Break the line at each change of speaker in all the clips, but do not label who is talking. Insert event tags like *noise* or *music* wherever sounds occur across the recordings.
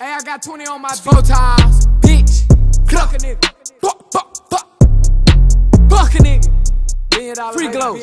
Hey, I got 20 on my four times, bitch. Fuck a nigga. Fuck, fuck, fuck. Fuck a nigga. Billion dollar Free glow.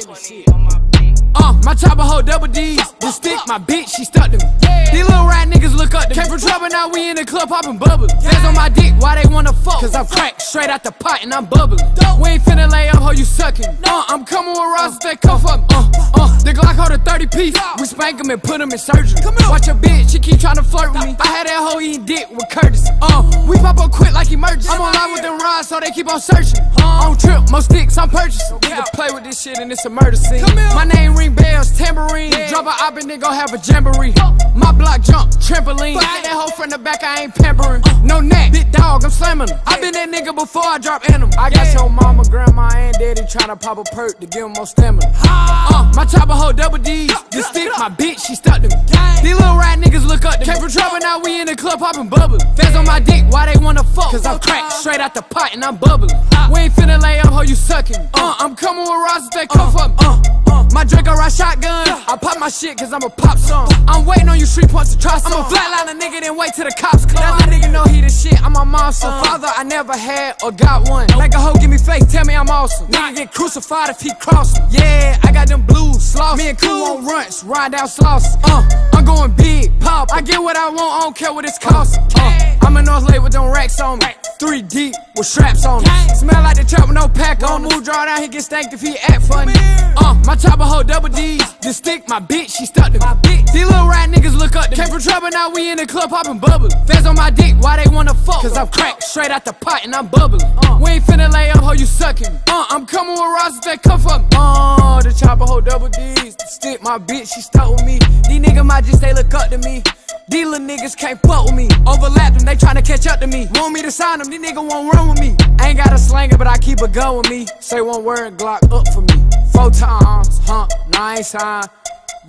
My chopper hold double D's. The stick, my bitch, she stuck to me. These little rat niggas look up to me. Came from trouble, now we in the club popping bubbles. Fans on my dick, why they wanna fuck? Cause I'm cracked straight out the pot and I'm bubbling. We ain't finna lay up, ho, you sucking. Uh, I'm coming with rocks that come fuck. Uh, uh, the Glock hold a 30 piece. We spank him and put him in surgery. Watch your bitch, she keep trying to flirt with me. I had that hoe eating dick with Curtis. Uh, we pop up quick like emergency. I'm on live with them rods, so they keep on searching. Uh, on trip, most sticks I'm purchasing. Nigga play with this shit and it's a murder scene. My name ring bells, tambourine. Drop a op and then go have a jamboree. My block jump, trampoline. Get that hoe from the back, I ain't pampering. No neck, big dog, I'm slamming him. I been that nigga before I drop animal. I got your mama, grandma, and daddy tryna pop a perk to give him more stamina. Uh, my chopper hold double D's. This stick, my bitch, she stuck to me. These little rat niggas look up to me. Came from trouble, now we in the club popping bubbles. Fans on my dick, why they wanna fuck? Cause I'm cracked straight out the pot and I'm bubbling. We ain't finna lay up, ho, you sucking. Uh, I'm coming with rocks that come from. Uh, uh, my Draco ride shotgun. I pop my shit cause I'm a pop song. I'm waiting on you street punks to try some. I'm a flatline a nigga, then wait till the cops come. Now my nigga know he the shit, I'm a monster. Father, I never had or got one. Like a hoe, give me face, tell me I'm awesome. Nigga get crucified if he cross me. Yeah, I got them blues, sloss. Me and Cool on runts, ride down sloss. Uh, I'm going big, pop. I get what I want, I don't care what it's costing. Uh, I'm in North Lake with them racks on me. Three deep with straps on me. Smell like the trap with no pack on. Move, draw down, he get stank if he act funny. Uh, my chopper hold double D's. The stick, my bitch, she stuck to me. These little rat niggas look up to me. Came from trouble, now we in the club popping bubbles. Fans on my dick, why they wanna fuck? Cause I'm cracked straight out the pot and I'm bubbling. We ain't finna lay up, ho, you sucking. Uh, I'm coming with rocks that come from. Uh, the chopper hold double D's. The stick, my bitch, she stuck with me. These niggas might just they look up to me. These little niggas can't fuck with me. Overlap them, they tryna catch up to me. Want me to sign them, these niggas won't run with me. Ain't got a slanger, but I keep a gun with me. Say one word, Glock up for me. Four times, huh? Nine sign.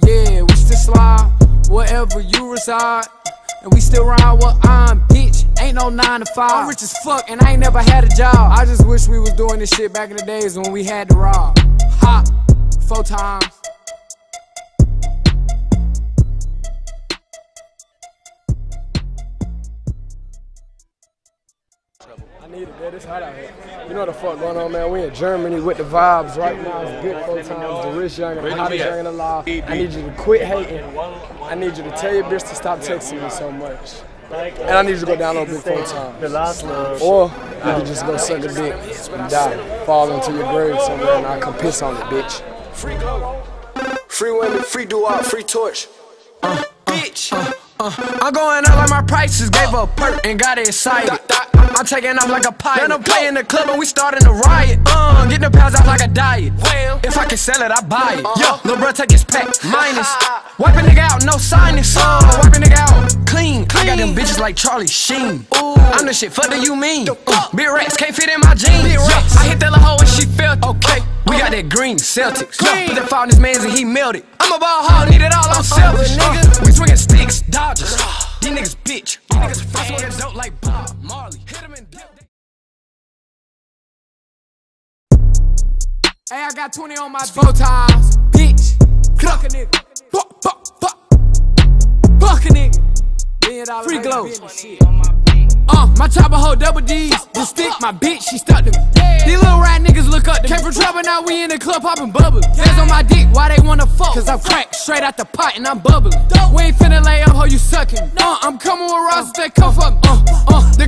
Yeah, we still slide wherever you reside. And we still ride what I'm, bitch. Ain't no nine to five. I'm rich as fuck and I ain't never had a job. I just wish we was doing this shit back in the days when we had to rob. Hot, four times.
Need it, man. It's hot out here. You know what the fuck going on, man? We in Germany with the vibes right now. It's big four times, the rich young and the hottest young in the law. I need you to quit hating. I need you to tell your bitch to stop texting me so much. And I need you to go down download Big Four Times.
The last love.
Or you can just go suck a dick and die. Fall into your grave somewhere and I can piss on it, bitch. Free go. Free women, free do-out, free torch. Uh, bitch.
Uh, I'm going up like my prices, gave a perk and got it excited. I'm taking off like a pilot. Then I'm playing the club and we starting a riot. Uh, getting the pounds off like a diet. If I can sell it, I buy it. Uh-huh. Yo, little bro, take his pack. Minus. Wipe a nigga out, no sinus. Uh, uh, wipe a nigga out, clean. I got them bitches like Charlie Sheen. I'm the shit, fuck do you mean? Uh, big racks can't fit in my jeans. I hit that little hoe and she felt okay. We got uh-huh. that green Celtics. Yo, put that fire in his mans and he melted. I'm a ball hog, need it all on uh, selfish. nigga. We swinging sticks, Dodgers. These niggas bitch. These niggas fuck smoking dope like Bob Marley. Hit him and dip. Hey, I got 20 on my four times, bitch. Fuck a nigga. Fuck, fuck, fuck. Fuck a nigga. Billion dollar Free glow. Uh, my chopper hold double D's. The stick, my bitch, she stuck to me. These little rat niggas look up to. Came from trouble, now we in the club popping bubbles. Fans on my dick, why they wanna fuck? Cause I'm cracked straight out the pot and I'm bubbling. We ain't finna lay up, ho, you sucking. Uh, I'm coming with rocks that come from. Uh, uh,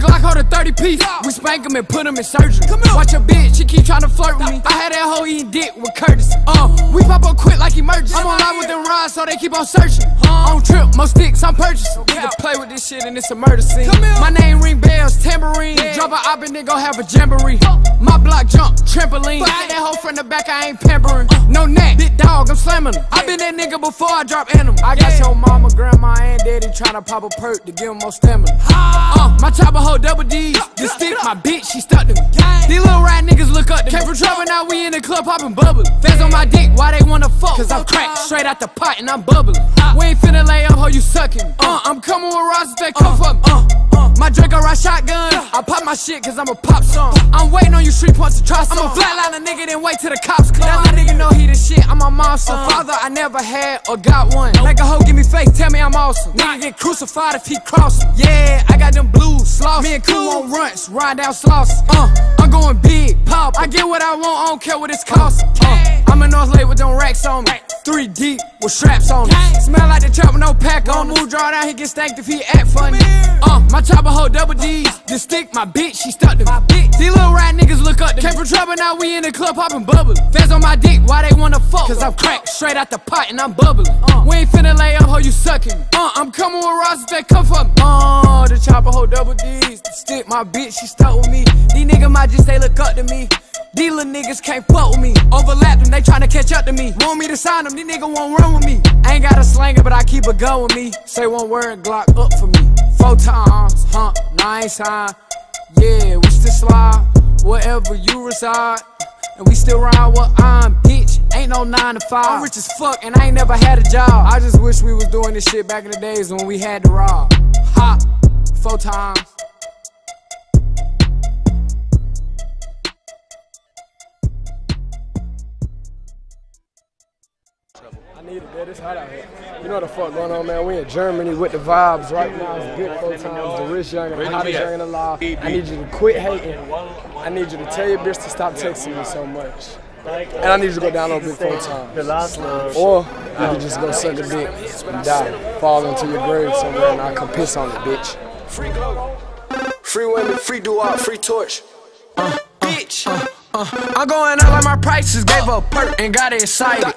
Glock hold a 30 piece. We spank him and put him in surgery. Watch your bitch, she keep trying to flirt with me. I had that hoe eating dick with Curtis. Uh, we pop up quick like emergency. I'm on live with them rods, so they keep on searching. On trip, most sticks, I'm purchasing. Nigga play with this shit and it's a murder scene. My name ring bells, tambourine. Drop a op and then go have a jamboree. My block jump, trampoline. Get that hoe from the back, I ain't pampering. No neck, big dog, I'm slamming him. I been that nigga before I drop animal. I got your mama, grandma, and daddy tryna pop a perk to give him more stamina. Uh, my chopper hold double D's. The stick, my bitch, she stuck to me. These little rat niggas look up to me. Came from trouble, now we in the club popping bubbles. Fans on my dick, why they wanna fuck? Cause I'm cracked straight out the pot and I'm bubbling. We ain't finna lay up, ho, you sucking. Uh, I'm coming with rocks that come from. Uh, uh, my Draco ride shotgun. I pop my shit cause I'm a pop song. I'm waiting on you street punks to try some. I'm a flatline a nigga, then wait till the cops come. Now my nigga know he the shit, I'm a monster. Father, I never had or got one. Like a hoe, give me face, tell me I'm awesome. Nigga get crucified if he cross. Yeah, I got them blues, sloss. Me and Cool on runs, ride down sloss. Uh, I'm going big, pop. I get what I want, I don't care what it's cost. Uh, I'm in North Lake with them racks on me. Three deep with straps on it. Smell like the trap with no pack on. Move, draw down, he get stank if he act funny. Uh, my chopper hold double D's. The stick, my bitch, she stuck to my bitch. These little rat niggas look up to Came from trouble, now we in the club popping bubble. Fans on my dick, why they wanna fuck? Cause I'm cracked straight out the pot and I'm bubbling. Uh, we ain't finna lay up, ho, you sucking. Uh, I'm coming with rosters that come for me. Uh, the chopper hold double D's. Stick, my bitch, she stuck with me. These niggas might just say look up to me. These little niggas can't fuck with me. Overlap them, they tryna catch up to me. Want me to sign them, these niggas won't run with me. I ain't got a slang it, but I keep it going with me. Say one word, Glock up for me. Four times, huh? Nine sign. Yeah, we still slide wherever you reside. And we still ride what I'm, bitch. Ain't no nine to five. I'm rich as fuck, and I ain't never had a job. I just wish we was doing this shit back in the days when we had to rob. Ha, four times.
Need it, man. It's hot out here. You know what the fuck going on, man? We in Germany with the vibes right now. It's good four times. The rich young and the hottest young in the law. I need you to quit hating. I need you to tell your bitch to stop texting me so much. And I need you to go down on big four times.
The last one.
Or you can just go suck a dick and die. Fall into your grave somewhere and I can piss on it, bitch. Free glow. Free women, free do-out, free torch. Uh, bitch.
Uh, I'm going out like my prices gave a perk and got excited.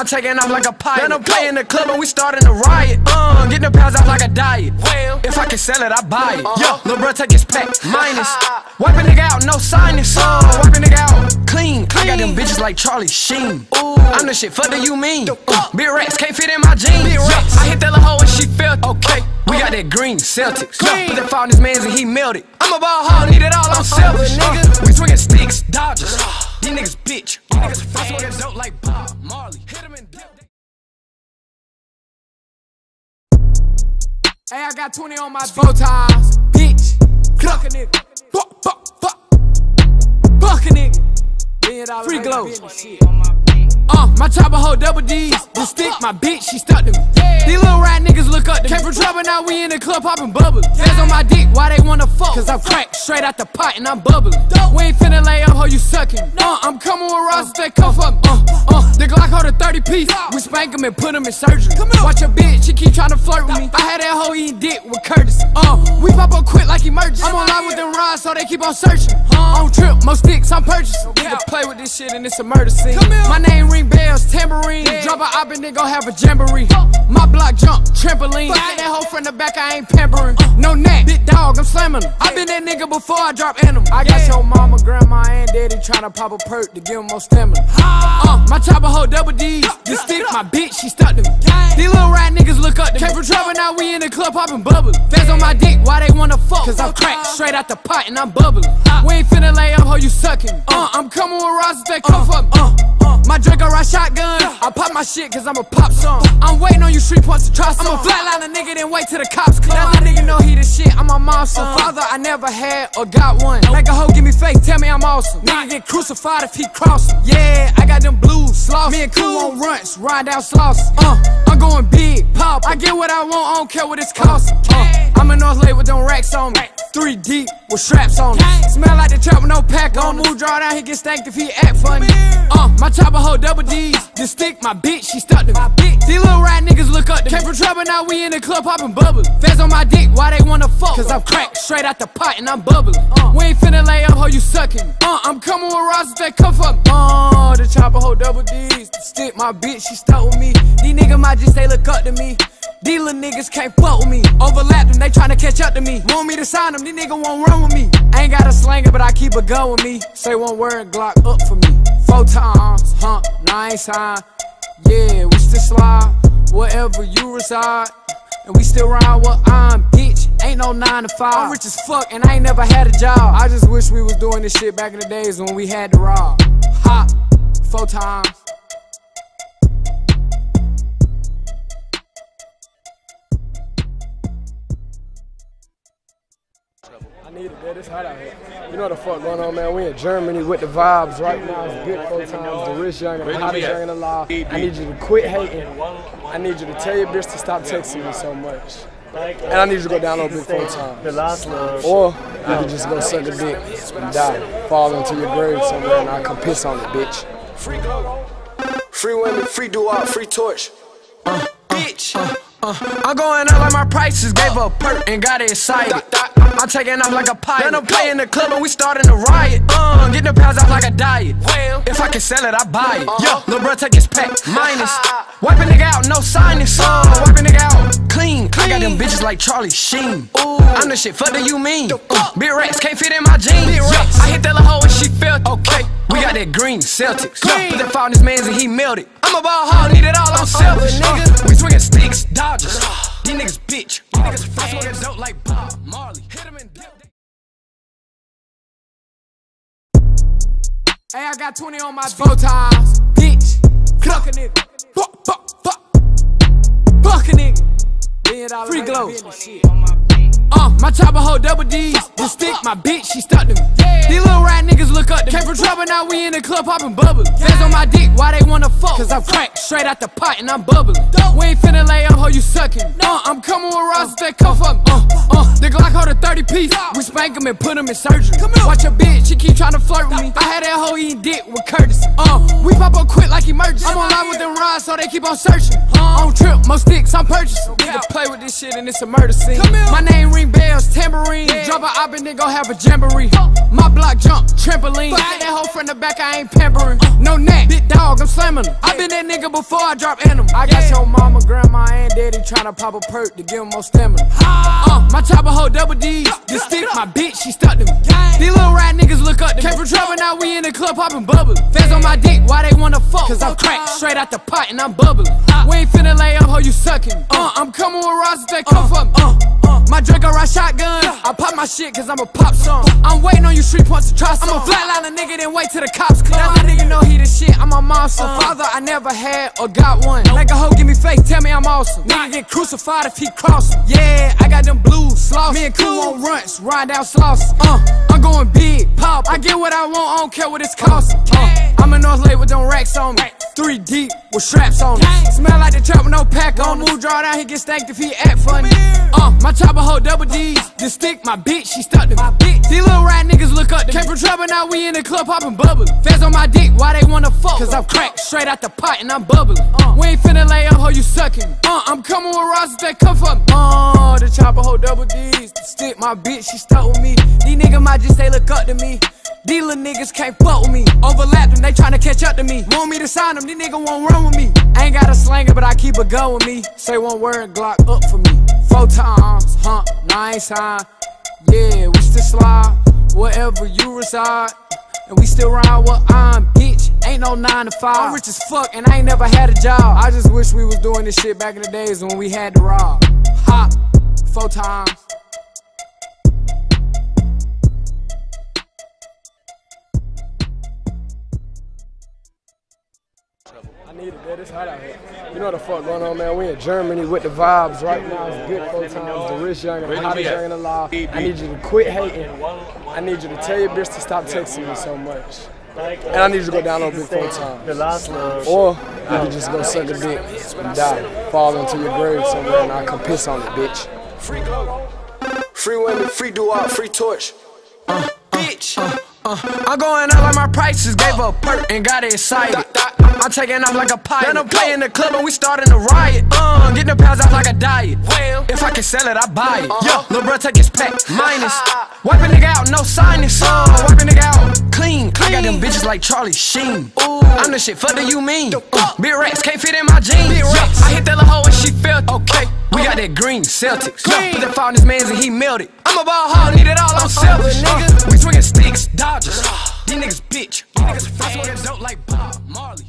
I'm taking off like a pilot. Then I'm playing the club and we starting a riot. Uh, getting the pounds off like a diet. Well, if I can sell it, I buy it. Yo, lil' bro, take his pack. *laughs* Minus. *laughs* Wipe a nigga out, no sinus. Uh, wipe a nigga out clean. I got them bitches like Charlie Sheen. I'm the shit, fuck do you mean? Uh, big rats can't fit in my jeans. Big. I hit that little hoe and she felt okay. We got that green Celtics. Put that fire in his mans and he melted. I'm a ball hog, need it all, I'm selfish. nigga. We swinging sticks, Dodgers. *sighs* These niggas bitch. These niggas I swinging dope like Bob Marley. Hey, I got 20 on my four times, bitch. Fuck a nigga. Fuck, fuck, fuck. Fuck a nigga. Free glow. Uh, my chopper hold double D's. The stick, my bitch, she stuck to me. These little rat niggas look up to me. Came from trouble, now we in the club popping bubbles. Fans on my dick, why they wanna fuck? Cause I'm cracked straight out the pot and I'm bubbling. We ain't finna lay up, ho, you sucking. Uh, I'm coming with rosters that come for me. Uh, uh, the Glock hold a 30 piece. We spank him and put him in surgery. Watch your bitch, she keep trying to flirt with me. I had that hoe eating dick with Curtis. Uh, we pop up quick like emergency. I'm on live with them rods, so they keep on searching. Uh, on trip, most sticks I'm purchasing. Nigga play with this shit and it's a murder scene. My name ring bells, tambourine. Drop a op and then go have a jamboree. My block jump, trampoline. Fuck that hoe from the back, I ain't pampering. No neck, big dog, I'm slamming him. I been that nigga before I drop animal. I got your mama, grandma, and daddy tryna pop a perk to give him more stamina. Uh, my chopper hold double D's. The stick, my bitch, she stuck to me. These little rat niggas look up to me. Came from trouble, now we in the club popping bubbles. Fans on my dick, why they wanna fuck? Cause I'm cracked straight out the pot and I'm bubbling. We ain't finna lay up, ho, you sucking. Uh, I'm coming with rosters that come for me. Uh, uh, my Draco ride shotgun. I pop my shit cause I'm a pop song. I'm waiting on you street points to try some. I'm a flatline a nigga, then wait till the cops come. Now my nigga know he the shit, I'm a monster. Father, I never had or got one. Like a hoe, give me faith, tell me I'm awesome. Nigga get crucified if he cross him. Yeah, I got them blues, sloss. Me and Cool on runs, ride down sloss. Uh, I'm going big, pop. I get what I want, I don't care what it's costing. Uh, I'm in North Lake with them racks on me. Three deep with straps on it. Smell like the trap with no pack on. Move, draw down, he get stank if he act funny. Uh, my chopper hold double D's. The stick, my bitch, she stuck to me. These little rat niggas look up to me. Came from trouble, now we in the club popping bubbles. Fans on my dick, why they wanna fuck? Cause I'm cracked straight out the pot and I'm bubbling. Uh, we ain't finna lay up, ho, you sucking. Uh, I'm coming with rosters that come for me. Uh, the chopper hold double D's. The stick, my bitch, she stuck with me. These niggas might just say look up to me. Little niggas can't fuck with me. Overlap them, they tryna catch up to me. Want me to sign them, these niggas won't run with me. Ain't got a slinger, but I keep a gun with me. Say one word, Glock up for me. Four times, huh? Nine sign. Yeah, we still slide wherever you reside. And we still ride what I'm, bitch. Ain't no nine to five. I'm rich as fuck and I ain't never had a job. I just wish we was doing this shit back in the days when we had to rob. Hot, four times.
Need it, man. It's hot out here. You know what the fuck going on, man? We in Germany with the vibes right now. It's good four times. The rich young and the hottest young in the law. I need you to quit hating. I need you to tell your bitch to stop texting me so much. And I need you to go download low big four times.
The last love.
Or you can just go suck a dick and die. Fall into your grave somewhere and I can piss on it, bitch. Free glow. Free women, free do-out, free torch.
Uh, bitch. Uh, uh, I'm going out like my prices gave a perk and got excited. I'm taking off like a pilot. Then I'm playing the club and we starting to riot. Uh, get the pounds out like a diet. Well, if I can sell it, I buy it. Uh-huh. Yo, lil' bro, take his pack. Minus. *laughs* Wipe a nigga out, no sinus. Uh, wipe a nigga out. Clean. clean. I got them bitches like Charlie Sheen. Ooh. I'm the shit, fuck do you mean? Uh, big racks can't fit in my jeans. I hit that little hoe and she felt okay. We got that green Celtics. Yo, put that found this man's and he melted. I'm a ball hog, need it all, I'm uh-huh. selfish, uh-huh. nigga. We swinging sticks, Dodgers. Uh-huh. These niggas bitch. These niggas fresh fast. dope like Bob Marley. Hit him and dip. Hey, I got 20 on my four times. Bitch. Fuck a nigga. Fuck, fuck, fuck. Fuck a nigga. Free glow. Uh, my chopper hold double D's. The stick, my bitch, she stuck to me. These little rat niggas look up to me. Came from trouble, now we in the club popping bubbles. Fans on my dick, why they wanna fuck? Cause I'm cracked straight out the pot and I'm bubbling. We ain't finna lay up, ho, you sucking. Uh, I'm coming with rocks that come from. Uh, uh, the Glock hold a 30 piece. We spank them and put them in surgery. Watch your bitch, she keep trying to flirt with me. I had that hoe eating dick with Curtis. Uh, we pop up quick like emergency. I'm on live with them rods, so they keep on searching. Uh, on trip, most sticks I'm purchasing. Nigga play with this shit and it's a murder scene. My name ring bells, tambourine. Drop a op and then go have a jamboree. My block jump, trampoline. Fuck that hoe from the back, I ain't pampering. No neck, big dog, I'm slamming them. I been that nigga before I drop animal. I got your mama, grandma, and daddy tryna pop a perk to give them more stamina. Uh, my chopper hold double D's. This stick, my bitch, she stuck to me. These little rat niggas look up to me. Came from trouble, now we in the club popping bubbles. Fans on my dick, why they wanna fuck? Cause I'm cracked straight out the pot and I'm bubbling. We ain't finna lay up, ho, you sucking. Uh, I'm coming with rocks that come from. Uh, uh, my Draco ride shotgun. I pop my shit cause I'm a pop song. I'm waiting on you street punks to try some. I'm a flatline a nigga, then wait till the cops come. Now my nigga know he the shit, I'm a monster. Father, I never had or got one. Like a hoe, give me face, tell me I'm awesome. Nigga get crucified if he cross. Yeah, I got them blues, sloss. Me and Cool on runts, ride down sloss. Uh, I'm going big, pop. I get what I want, I don't care what it's costing. Uh, I'm in North Lake with them racks on me. Three deep with straps on it. Smell like the trap with no pack on. Move, draw down, he get stanked if he act funny. Uh, my chopper hold double D's. This stick, my bitch, she stuck to me. These little rat niggas look up to me. Came from trouble, now we in the club popping bubbles. Fans on my dick, why they wanna fuck? Cause I'm cracked straight out the pot and I'm bubbling. Uh, we ain't finna lay up, ho, you sucking. Uh, I'm coming with rocks that come from. Uh, the chopper hold double D's. The stick, my bitch, she stuck with me. These niggas might just say look up to me. These little niggas can't fuck with me. Overlap them, they tryna catch up to me. Want me to sign them, these niggas won't run with me. I ain't got a slanger, but I keep a gun with me. Say one word, Glock up for me. Four times, huh? Nine time. Yeah, we still slide wherever you reside. And we still ride what I'm, bitch. Ain't no nine to five. I'm rich as fuck and I ain't never had a job. I just wish we was doing this shit back in the days when we had to rob. Hop, four times.
Need it, man. It's hot out here. You know what the fuck going on, man? We in Germany with the vibes right now. It's good four times. The rich young and the hottest young in the law. I need you to quit hating. I need you to tell your bitch to stop texting me so much. And I need you to go down on big four times.
The last love.
Or you can just go suck a dick and die. Fall into your grave somewhere and I can piss on it, bitch. Free glow. Free women, free do-out, free torch.
Uh, bitch. Uh, uh, I'm going out like my prices gave a perk and got excited. I'm taking off like a pilot. Then I'm playing the club and we starting to riot. Uh, getting the pounds off like a diet. Well, if I can sell it, I buy it. Yo, lil' bro, take his pack. Minus. Wipe a nigga out, no sinus. Uh, wipe a nigga out. Clean. I got them bitches like Charlie Sheen. I'm the shit, fuck do you mean? Uh, big racks can't fit in my jeans. I hit that little hoe and she felt it. okay. We got that green Celtics. Yo, put that found this man's and he melted. I'm a ball hog, need it all, I'm selfish. Uh, we swinging sticks, Dodgers. These niggas bitch. These niggas fresh, fast. dope like Bob Marley.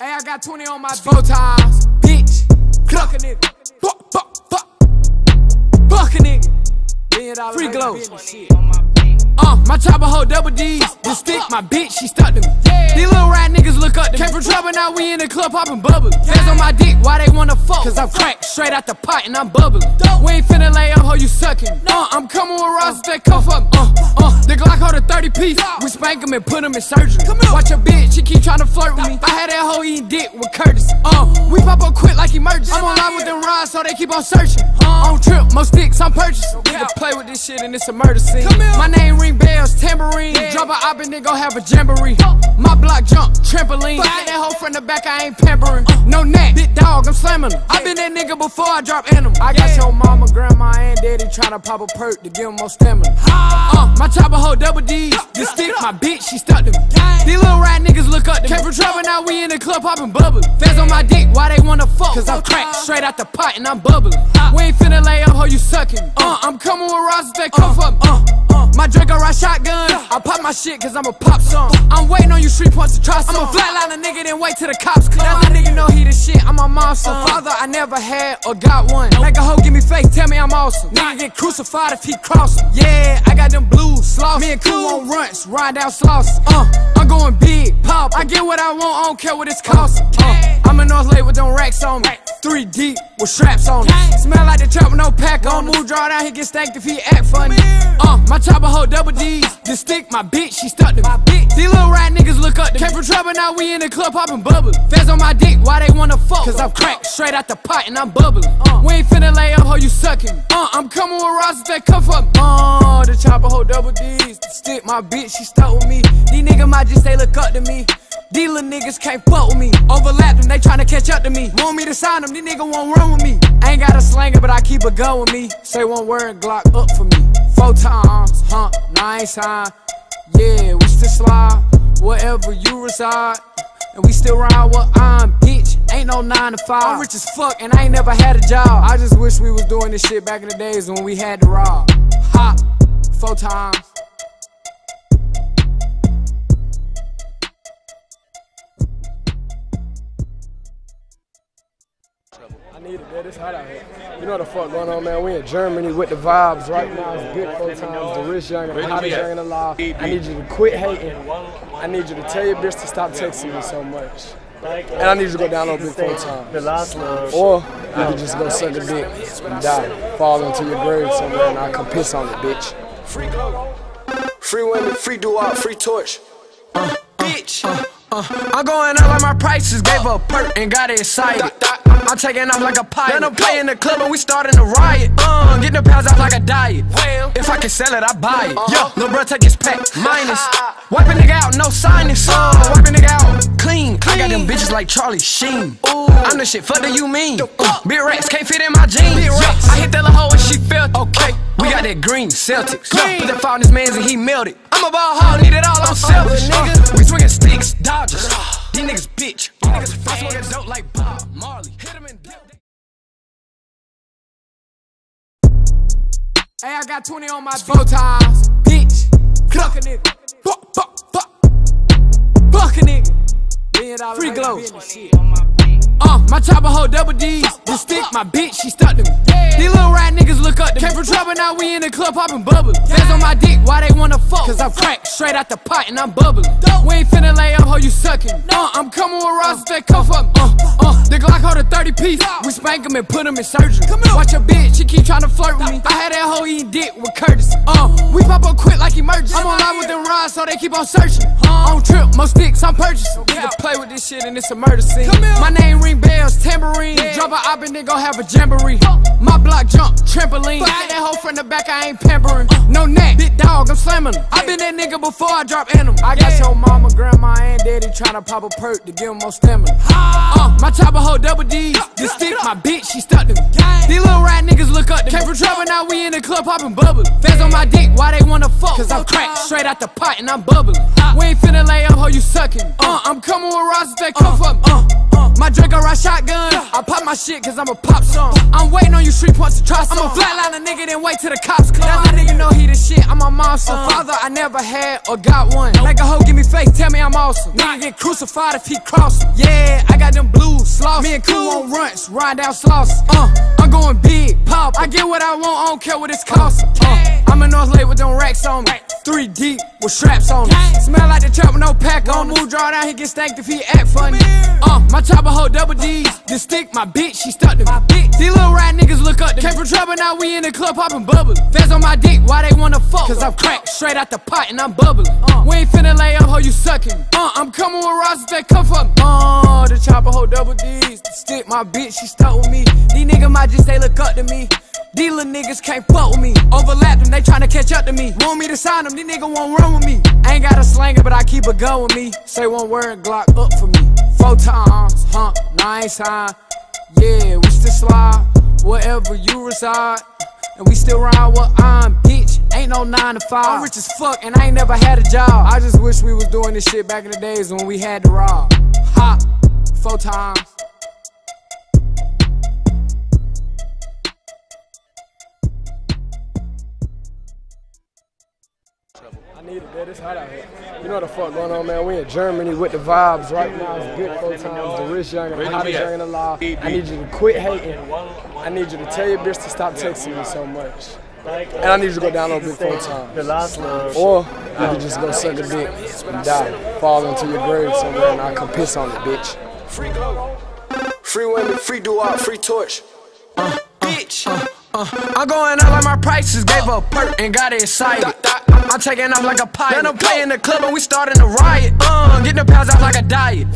Hey, I got 20 on my four times. Bitch. Fuck a nigga. Fuck, fuck, fuck. Fuck a nigga. Free glow. Uh, my chopper hold double D's. The stick, my bitch, she stuck to me. These little rat niggas look up to me. Came from trouble, now we in the club popping bubbles. Fans on my dick, why they wanna fuck? Cause I'm cracked straight out the pot and I'm bubbling. We ain't finna lay up, ho, you sucking. Uh, I'm coming with rocks that come from. Uh, uh, the Glock hold a 30 piece. We spank them and put them in surgery. Watch your bitch, she keep trying to flirt with me. I had that hoe eating dick with Curtis. Uh, we pop up quick like emergency. I'm on live with them rides, so they keep on searching. On trip, most sticks I'm purchasing. Nigga play with this shit and it's a murder scene. My name ring bells, tambourine. Drop a op and then go have a jamboree. My block jump, trampoline. Fuck that hoe from the back, I ain't pampering. No neck, big dog, I'm slamming them. I been that nigga before I drop animal. I got your mama, grandma, and daddy tryna pop a perk to give them more stamina. Uh, my chopper hold double D's. This stick, my bitch, she stuck to me. These little rat niggas look up to me. Came from trouble, now we in the club popping bubbles. Fans on my dick, why they wanna fuck? Cause I'm cracked straight out the pot and I'm bubbling. We ain't finna lay up, ho, you sucking. Uh, I'm coming with rocks that come for me. Uh, uh, my Draco ride shotgun. I pop my shit cause I'm a pop song. I'm waiting on you street punks to try some. I'm a flatline a nigga, then wait till the cops come. Now my nigga know he the shit, I'm a monster. Father, I never had or got one. Like a hoe, give me face, tell me I'm awesome. Nigga get crucified if he cross 'em. Yeah, I got them blues, sloss. Me and Cool on runts, ride down sloss. Uh, I'm going big, pop. I get what I want, I don't care what it's costing. Uh, I'm in North Lake with them racks on me. Three deep with straps on it. Smell like the trap with no pack on. Move, draw down, he get stank if he act funny. Uh, my chopper hold double D's. The stick, my bitch, she stuck to me. These little rat niggas look up to me. Came from trouble, now we in the club popping bubbles. Fans on my dick, why they wanna fuck? Cause I'm cracked straight out the pot and I'm bubbling. Uh, we ain't finna lay up, ho, you sucking. Uh, I'm coming with rocks that come for me. Uh, the chopper hold double D's. The stick, my bitch, she stuck with me. These niggas might just say look up to me. Little niggas can't fuck with me. Overlap them, they tryna catch up to me. Want me to sign them, these niggas won't run with me. I ain't got a slinger, but I keep a gun with me. Say one word, Glock up for me. Four times, huh? Nice time. Yeah, we still slide wherever you reside. And we still ride what I'm, bitch. Ain't no nine to five. I'm rich as fuck, and I ain't never had a job. I just wish we was doing this shit back in the days when we had to rob. Hot, four times.
Need it, man. It's hot out here. You know what the fuck going on, man? We in Germany with the vibes right now. It's good four times. The rich young and the hottest young in the. I need you to quit hating. I need you to tell your bitch to stop texting me so much. And I need you to go download Big Four times.
The last love.
Or you can just go suck a dick and die. Fall into your grave somewhere and I can piss on it, bitch. Free go. Free women, free do-out, free torch. Uh, bitch.
I'm going out like my prices, gave a perk and got excited. I'm taking off like a pilot. Let them play in the club and we starting a riot. Uh, getting the pounds off like a diet. If I can sell it, I buy it. Yo, little bro, take his pack, minus. Wipe a nigga out, no sinus. Uh, wipe a nigga out, clean. I got them bitches like Charlie Sheen. I'm the shit, fuck do you mean? Uh, big racks can't fit in my jeans. Yo, I hit that little hoe and she felt okay. We got uh-huh. that green Celtics. Yo, put that fire in his mans and he melted. I'm a ball hog, need it all, I'm uh-huh. selfish. Uh, nigga. We swinging sticks, Dodgers. Uh-huh. These niggas bitch. These niggas I smoke dope like Bob Marley. Hit him dealt. Hey, I got 20 on my four times, bitch. Fuck a nigga. Fuck, fuck, fuck. Fuck a nigga. Free glows. Uh, my chopper hold double D's. The stick, my bitch, she stuck to me. These little rat niggas look up to me. Came from trouble, now we in the club popping bubbles. Fans on my dick, why they wanna fuck? Cause I'm cracked straight out the pot and I'm bubbling. We ain't finna lay up, ho, you sucking. Uh, I'm coming with rocks that come for me. Uh, uh, the Glock hold a 30 piece. We spank 'em and put 'em in surgery. Watch your bitch, she keep trying to flirt with me. I had that hoe eating dick with Curtis. Uh, we pop up quick like emergency. I'm on live with them rides, so they keep on searching. On trip, most sticks I'm purchasing. Nigga play with this shit and it's a murder scene. My name ring bells, tambourine. Drop a op and then go have a jamboree. My block jump, trampoline. That hoe from the back, I ain't pampering. No neck, big dog, I'm slamming 'em. I been that nigga before I drop in animal. I got your mama, grandma, and daddy tryna pop a perk to give 'em more stamina. Uh, my chopper hold double D's. This stick, my bitch, she stuck to me. These little rat niggas look up to me. Came from trouble, now we in the club popping bubbles. Fans on my dick, why they wanna fuck? Cause I'm cracked straight out the pot and I'm bubbling. We ain't finna lay up, ho, you sucking. Uh, I'm coming with rocks that come for me. Uh, uh, my Draco ride shotgun. I pop my shit cause I'm a pop song. I'm waiting on you street punks to try some. I'm a flatline a nigga, then wait till the cops come. Now my nigga know he the shit, I'm a monster. Father, I never had or got one. Like a hoe, give me face, tell me I'm awesome. Nigga get crucified if he cross 'em. Yeah, I got them blue sloss. Me and Cool on runts, ride down sloss. Uh, I'm going big, pop. I get what I want, I don't care what it's costing. Uh, I'm in North Lake with them racks on me. Three deep with straps on it. Smell like the trap with no pack on. Move, draw down, he get stank if he act funny. Uh, my chopper hold double D's. This stick, my bitch, she stuck to. These little rat niggas look up to Came from trouble, now we in the club popping bubbles. Feds on my dick, why they wanna fuck? Cause I'm cracked straight out the pot and I'm bubbling. Uh, we ain't finna lay up, ho, you sucking. Uh, I'm coming with rosters that come from. Uh, the chopper hold double D's. The stick, my bitch, she stuck with me. These niggas might just say look up to me. These little niggas can't fuck with me. Overlap them, they tryna catch up to me. Want me to sign them, these niggas won't run with me. I ain't got a slang but I keep a gun with me. Say one word, Glock up for me. Four times, huh? Nine time. Yeah, we still slide wherever you reside. And we still ride what I'm, bitch. Ain't no nine to five. I'm rich as fuck and I ain't never had a job. I just wish we was doing this shit back in the days when we had to rob. Ha, four times.
Need it, man. It's hot out here. You know what the fuck going on, man. We in Germany with the vibes right now. It's good four times. The rich young and the hottest young in the law. I need you to quit hating. I need you to tell your bitch to stop texting me so much. And I need you to go down download Big Four Times.
The last one.
Or you can just go suck a dick and die. Fall into your grave somewhere and I can piss on it, bitch. Free glow. Free women, free do-out, free torch. Uh, bitch.
Uh, I'm going out like my prices, gave a perk and got excited. I'm taking off like a pilot. Then I'm playing the club and we starting a riot. Uh, getting the pounds out like a diet.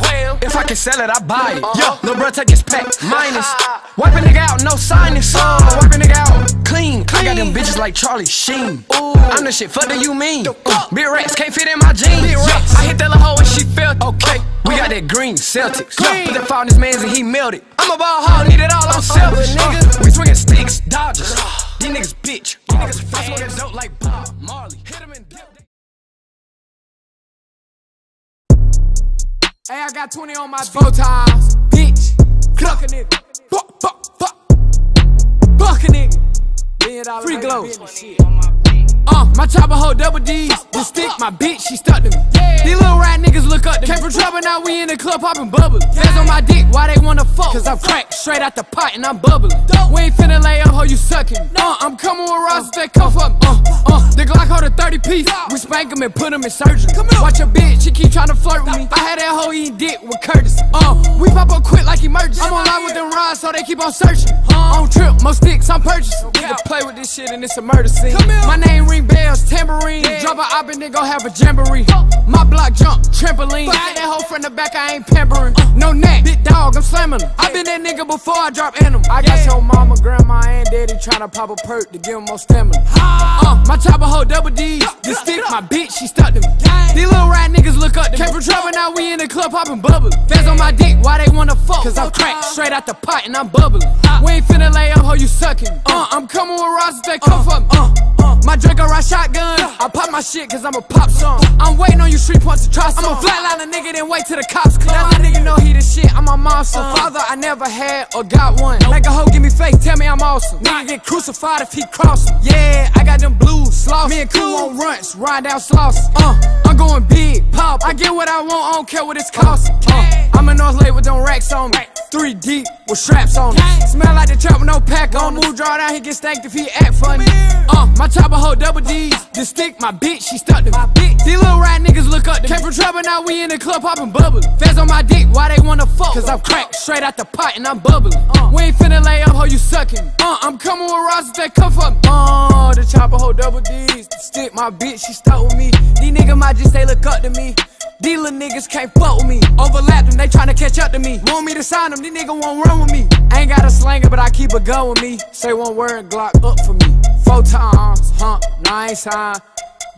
If I can sell it, I buy it. Yo, little bro, take his pack. *laughs* Minus. Wipe a nigga out, no sinus. Uh, wipe a nigga out clean. I got them bitches like Charlie Sheen. I'm the shit, fuck do you mean? Uh, big rats can't fit in my jeans. I hit that little hoe and she felt okay. We got that green Celtics. Put that fire in his mans and he melted. I'm a ball hog, need it all, I'm selfish. nigga. We swinging sticks, Dodgers. These niggas bitch. These niggas fans. dope like Bob Marley. Hey, I got 20 on my four times, bitch. Fuck a nigga. Fuck, fuck, fuck. Fuck a nigga. Free glow. Uh, my chopper hold double D's. The stick, my bitch, she stuck to me. These little rat niggas look up to me. Came from trouble, now we in the club popping bubbles. Feds on my dick, why they wanna fuck? Cause I'm cracked straight out the pot and I'm bubbling. We ain't finna lay up, ho, you sucking. Uh, I'm coming with rosters that come from. Uh, uh, the Glock hold a 30 piece. We spank them and put them in surgery. Watch your bitch, she keep trying to flirt with me. I had that hoe eating dick with Curtis. Uh, we pop up quick like emergency. I'm on line with them rods, so they keep on searching. Uh, on trip, most sticks, I'm purchasing. Nigga play with this shit and it's a murder scene. My name ring bells, tambourine. Drop a op and then go have a jamboree. My block jump, trampoline. Get that hoe from the back, I ain't pampering. No neck, big dog, I'm slamming him. I been that nigga before I drop animal. I got your mama, grandma, and daddy tryna pop a perk to give them more stamina. Uh, my chopper hold double D's. This stick, my bitch, she stuck to me. These little rat niggas look up to me. Came from trouble, now we in the club popping bubbles. Fans on my dick, why they wanna fuck? Cause I'm cracked straight out the pot and I'm bubbling. We ain't finna lay up, ho, you sucking. Uh, I'm coming with rosters that come from. Uh, uh, my Draco ride shotgun. I pop my shit cause I'm a pop song. I'm waiting on you street punks to try some. I'm a flatline a nigga, then wait till the cops come. Now that nigga know he the shit, I'm a monster. Father, I never had or got one. Like a hoe, give me face, tell me I'm awesome. Nigga get crucified if he cross 'em. Yeah, I got them blues, sloss. Me and Cool on runts, ride down sloss. Uh, I'm going big, pop. I get what I want, I don't care what it's costing. Uh, I'm in North Lake with them racks on me. Three deep with straps on it. Smell like the trap with no pack on. Move draw down, he get stank if he act funny. Uh, my chopper hold double D's. The stick, my bitch, she stuck to me. These little rat niggas look up to me. Came from trouble, now we in the club popping bubbles. Feds on my dick, why they wanna fuck? Cause I'm cracked straight out the pot and I'm bubbling. Uh, we ain't finna lay up, ho, you sucking. Uh, I'm coming with rosters that come from. Uh, the chopper hold double D's. The stick, my bitch, she stuck with me. These niggas might just say look up to me. These little niggas can't fuck with me. Overlap them, they tryna catch up to me. Want me to sign them, these niggas won't run with me. I ain't got a slanger, but I keep a gun with me. Say one word, Glock up for me. Four times, huh? Nine time.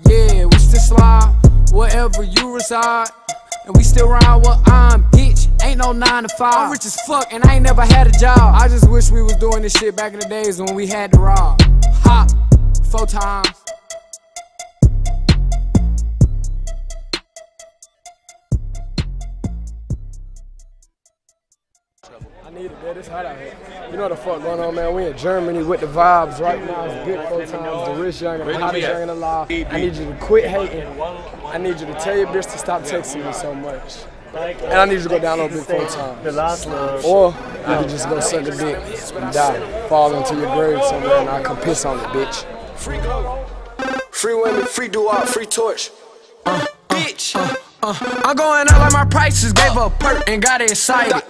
Yeah, we still slide wherever you reside. And we still ride what I'm, bitch. Ain't no nine to five. I'm rich as fuck, and I ain't never had a job. I just wish we was doing this shit back in the days when we had to rob. Ha, four times.
I need it, man. It's hot out here. You know what the fuck going on, man. We in Germany with the vibes right now. It's good four times. The rich young and the hottest young in the law. I need you to quit hating. I need you to tell your bitch to stop texting me so much. And I need you to go download Big Four Times.
The last one.
Or you can just go suck a dick and die. Fall into your grave somewhere and I can piss on it, bitch. Free glow. Free women, free do-out, free torch. Uh, bitch.
Uh, I'm going out like my prices, gave a perk and got excited.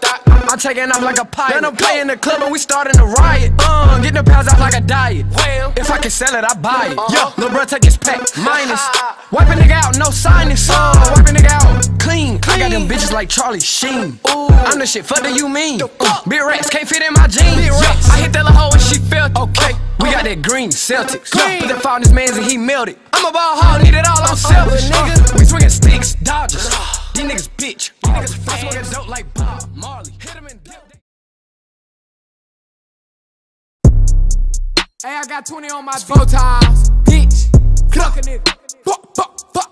I'm taking off like a pilot. Then I'm playing the club and we starting to riot. Uh, getting the pounds out like a diet. Well, if I can sell it, I buy it. Yo, lil' bro, take his pack, *laughs* minus. Wipe a nigga out, no sinus. Uh, wipe a nigga out, clean. I got them bitches like Charlie Sheen. I'm the shit, fuck do you mean? Uh, big racks can't fit in my jeans. Yo, I hit that little hoe and she felt okay. We got that green Celtics. Yo, put that found this man's and he melted. I'm a ball hog, need it all, I'm selfish, nigga. We swinging sticks, Dodgers. These niggas bitch. These niggas fast. I smoking dope like Bob Marley. Hit him and dip.
Hey, I got 20 on my four times. Bitch. Fuck a nigga. Fuck, fuck, fuck.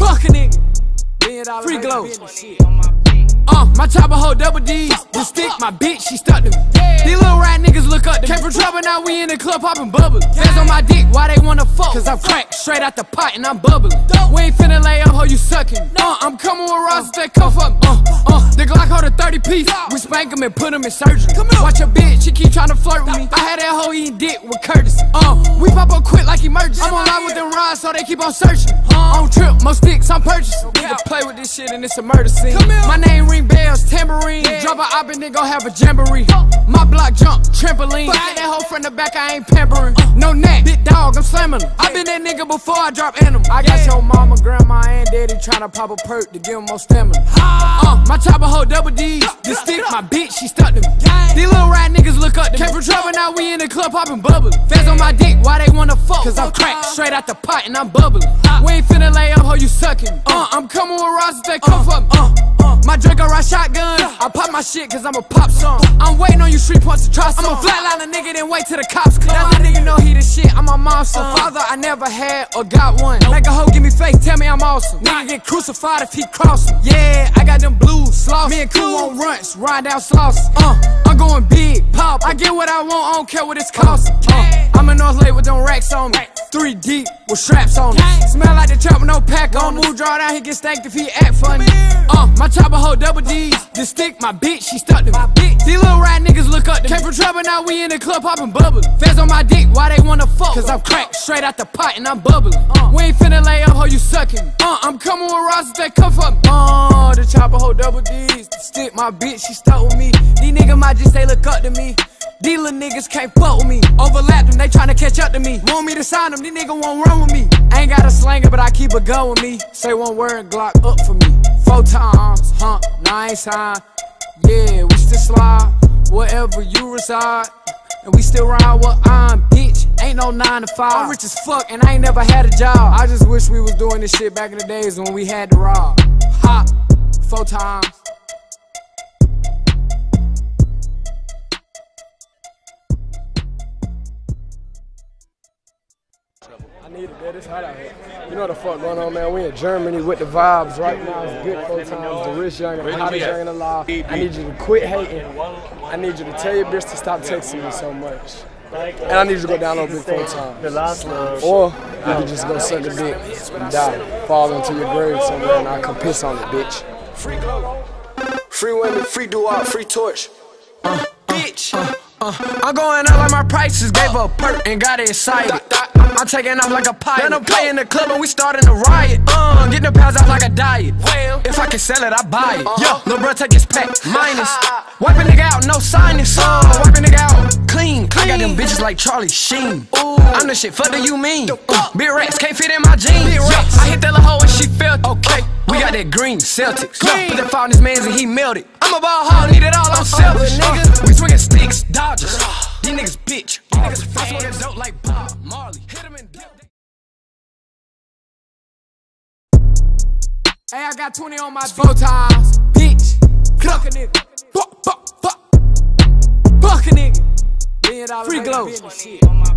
Fuck a nigga. Free glow. Uh, my chopper hold double D's. The stick, my bitch, she stuck to me. These little rat niggas look up to me. Came from trouble, now we in the club popping bubbles. Fans on my dick, why they wanna fuck? Cause I'm cracked straight out the pot and I'm bubbling. We ain't finna lay up, ho, you sucking. Uh, I'm coming with rocks that cuff up. Uh, uh, the Glock hold a 30 piece. We spank him and put him in surgery. Watch your bitch, she keep trying to flirt with me. I had that hoe eating dick with Curtis. Uh, we pop up quick like emergency. I'm on live with them rods, so they keep on searching. Uh, on trip, most sticks I'm purchasing. Nigga play with this shit and it's a murder scene. My name ring bells, tambourine. Drop a op and then go have a jamboree. My block jump, trampoline. Fuck that hoe from the back, I ain't pampering. No neck, big dog, I'm slamming him. I been that nigga before I drop animal. I got your mama, grandma, and daddy tryna pop a perk to give give 'em more stamina. Uh, my chopper hold double D's. This stick, my bitch, she stuck to me. These little rat niggas look up to me. Came from trouble, now we in the club popping bubbles. Fans on my dick, why they wanna fuck? Cause I'm cracked straight out the pot and I'm bubbling. We ain't finna lay up, ho, you sucking. Uh, I'm coming with rocks that come from. Uh, uh, my drink, Draco ride shotgun. I pop my shit cause I'm a pop song. I'm waiting on you street punks to try some. I'm a flatline a nigga, then wait till the cops come. Now that nigga know he the shit, I'm a monster. Father, I never had or got one. Make a hoe give me face, tell me I'm awesome. Nigga get crucified if he crossin'. Yeah, I got them blues, sloss. Me and crew on runs, ride down sloss. Uh, I'm going big, pop. I get what I want, I don't care what it's costing. Uh, I'm in North Lake with them racks on me. Three deep with straps on me. Smell like the trap with no pack on. Move, draw down, he get stanked if he act funny. Uh, my chopper hold double D's. This stick, my bitch, she stuck to me. These little rat niggas look up to me. Came from trouble, now we in the club popping bubbles. Fans on my dick, why they wanna fuck? Cause I'm cracked straight out the pot and I'm bubbling. We ain't finna lay up, ho, you sucking. Uh, I'm coming with rocks that cuff up. Uh, the chopper hold double D's. The stick, my bitch, she stuck with me. These niggas might just say look up to me. Little niggas can't fuck with me. Overlap them, they tryna catch up to me. Want me to sign them, these niggas won't run with me. Ain't got a slanger, but I keep a gun with me. Say one word, Glock up for me. Four times, huh? Nice time. Yeah, we still slide wherever you reside. And we still ride what I'm, bitch. Ain't no nine to five. I'm rich as fuck and I ain't never had a job. I just wish we was doing this shit back in the days when we had to rob. Hot, four times. Need it, man. It's hot out here. You know what the fuck going on, man? We in Germany with the vibes right now. It's good four times. The rich young and the hottest young in the law. I need you to quit hating. I need you to tell your bitch to stop texting me so much. And I need you to go down on big four times. The last love. Or you can just go suck a dick and die. Fall into your grave somewhere and I can piss on it, bitch. Free glow. Free women, free do-out, free torch. Uh, bitch. Uh, I'm going out like my prices, gave a perk and got excited. I'm taking off like a pilot. Then I'm playing the club and we starting to riot. Uh, getting the pounds out like a diet. Well, if I can sell it, I buy it. Yo, lil' bro, take his pack, minus. *laughs* Wipe a nigga out, no sinus. Uh, wipe a nigga out, clean. I got them bitches like Charlie Sheen. I'm the shit, fuck do you mean? Uh, big racks can't fit in my jeans. Yo, I hit that little hoe and she felt okay. We got that green Celtics. Yo, put that found his man's and he melted. I'm a ball hog, need it all, I'm selfish. Uh, we swinging sticks, Dodgers. These niggas bitch. These niggas. I smoking dope like Bob Marley. Hit him and dip. Hey, I got 20 on my four times. Bitch. Fuck a nigga. Fuck, fuck, fuck. Fuck a nigga. Million dollar Free glow.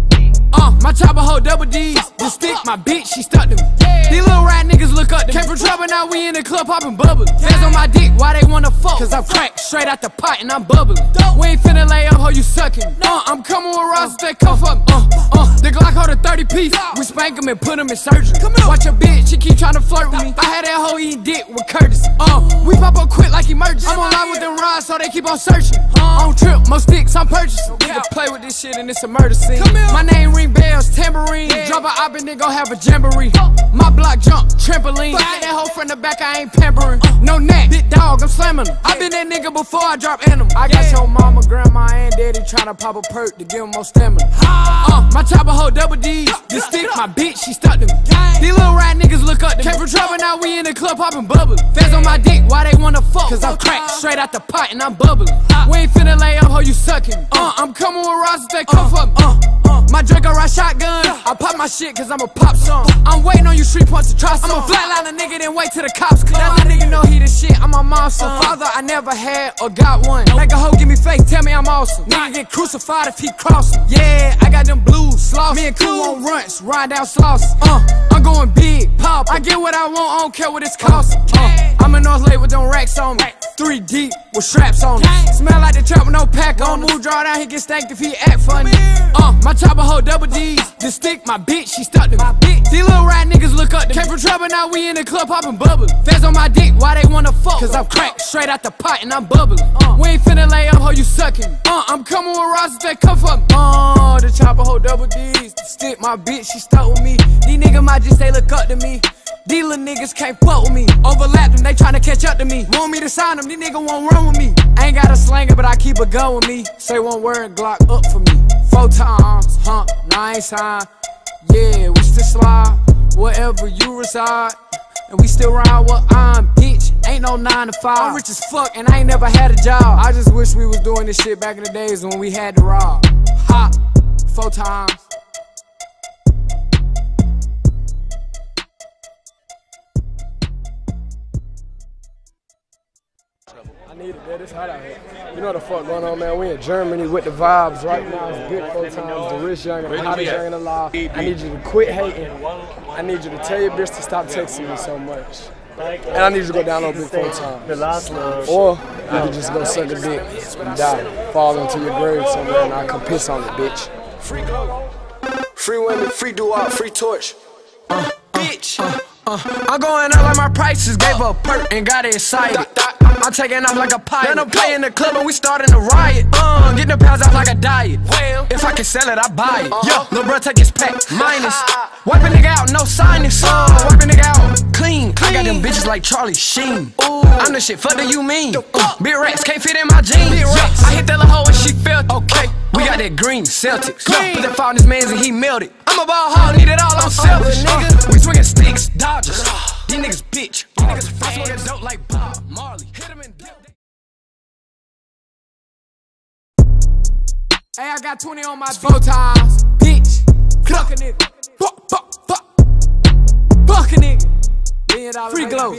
Uh, my chopper hold double D's. The stick, my bitch, she stuck to me. These little rat niggas look up to me. Came from trouble, now we in the club popping bubbles. Fans on my dick, why they wanna fuck? Cause I'm cracked straight out the pot and I'm bubbling. We ain't finna lay up, ho, you sucking. Uh, I'm coming with rocks that cuff up. Uh, uh, the Glock hold a 30 piece. We spank him and put him in surgery. Come Watch your bitch, she keep trying to flirt with me. I had that hoe eating dick with Curtis. Uh, we pop up quick like emergency. I'm on live with them rods, so they keep on searching. Uh, on trip, most sticks I'm purchasing. Nigga play with this shit and it's a murder scene. My name ring bells, tambourine. Drop a op and then go have a jamboree. My block jump, trampoline. Fuck that hoe from the back, I ain't pampering. No neck, big dog, I'm slamming him. I been that nigga before I drop animal. I got your mama, grandma, and daddy tryna pop a perk to give 'em more stamina. Uh, my chopper hold double D's. This stick, my bitch, she stuck to me. These little rat niggas look up to me. Came from trouble, now we in the club popping bubble. Fans on my dick, why they wanna fuck? Cause I'm cracked straight out the pot and I'm bubbling. We ain't finna lay up, hoe, you sucking. Uh, I'm coming with if they come for me. Uh, uh, my Draco ride shotgun. I pop my shit cause I'm a pop song. I'm waiting on you street punks to try some. I'm a flatline a nigga, then wait till the cops come. Now my nigga know he the shit, I'm a monster. Father, I never had or got one. Like a hoe, give me face, tell me I'm awesome. Nigga get crucified if he crossin'. Yeah, I got them blues, Slauson. Me and Cool on runts, ride down Slauson. Uh, I'm going big, pop. I get what I want, I don't care what it's costing. Uh, I'm in North Lake with them racks on me. Three deep with straps on it. Smell like the trap with no pack on. Move, draw down, he get stank if he act funny. Uh, my chopper hold double D's. This stick, my bitch, she stuck to me. These little rat niggas look up to me. Came from trouble, now we in the club popping bubble. Feds on my dick, why they wanna fuck? Cause I'm cracked straight out the pot and I'm bubbling. Uh, we ain't finna lay up, hoe, you sucking. Uh, I'm coming with if they come for me. Uh, the chopper hold double D's. The stick, my bitch, she stuck with me. These niggas might just say look up to me. Little niggas can't fuck with me. Overlap them, they tryna catch up to me. Want me to sign them, these niggas won't run with me. Ain't got a slinger, but I keep a gun with me. Say one word, Glock up for me. Four times, huh? Nice time. Yeah, we still slide wherever you reside. And we still ride what I'm, bitch. Ain't no nine to five. I'm rich as fuck, and I ain't never had a job. I just wish we was doing this shit back in the days when we had to rob. Hot, four times.
Need it, man. It's hot out here. You know what the fuck going on, man? We in Germany with the vibes right now. It's good four times. The rich young and the hottest young in the law. I need you to quit hating. I need you to tell your bitch to stop texting me so much. And I need you to go download Big Four times.
The last love.
Or you can just go suck a dick and die. Fall into your grave somewhere and I can piss on it, bitch. Free go. Free women, free do-out, free torch. Uh, bitch.
I'm going out like my prices, gave a perk and got excited. I'm taking off like a pilot. Then I'm playing the club and we starting a riot. Uh, getting the pounds off like a diet. Well, if I can sell it, I buy it. Yo, little bro, take his pack. Minus. *laughs* Wipe a nigga out, no sinus. Uh, wipe a nigga out, clean. I got them bitches like Charlie Sheen. I'm the shit, fuck do you mean? Uh, big rats can't fit in my jeans. Yo, I hit that little hoe and she felt okay. We got that green Celtics. Yo, put that fire in his mans and he melted. I'm a ball hog, need it all, I'm selfish. nigga. We swinging sticks, Dodgers. These niggas bitch. These niggas I smoking dope like Bob Marley. Hit him and dip. Hey, I got 20 on my four times, bitch. Fuck a nigga. Fuck, fuck, fuck. Fuck a nigga.
Million dollar
Free glow.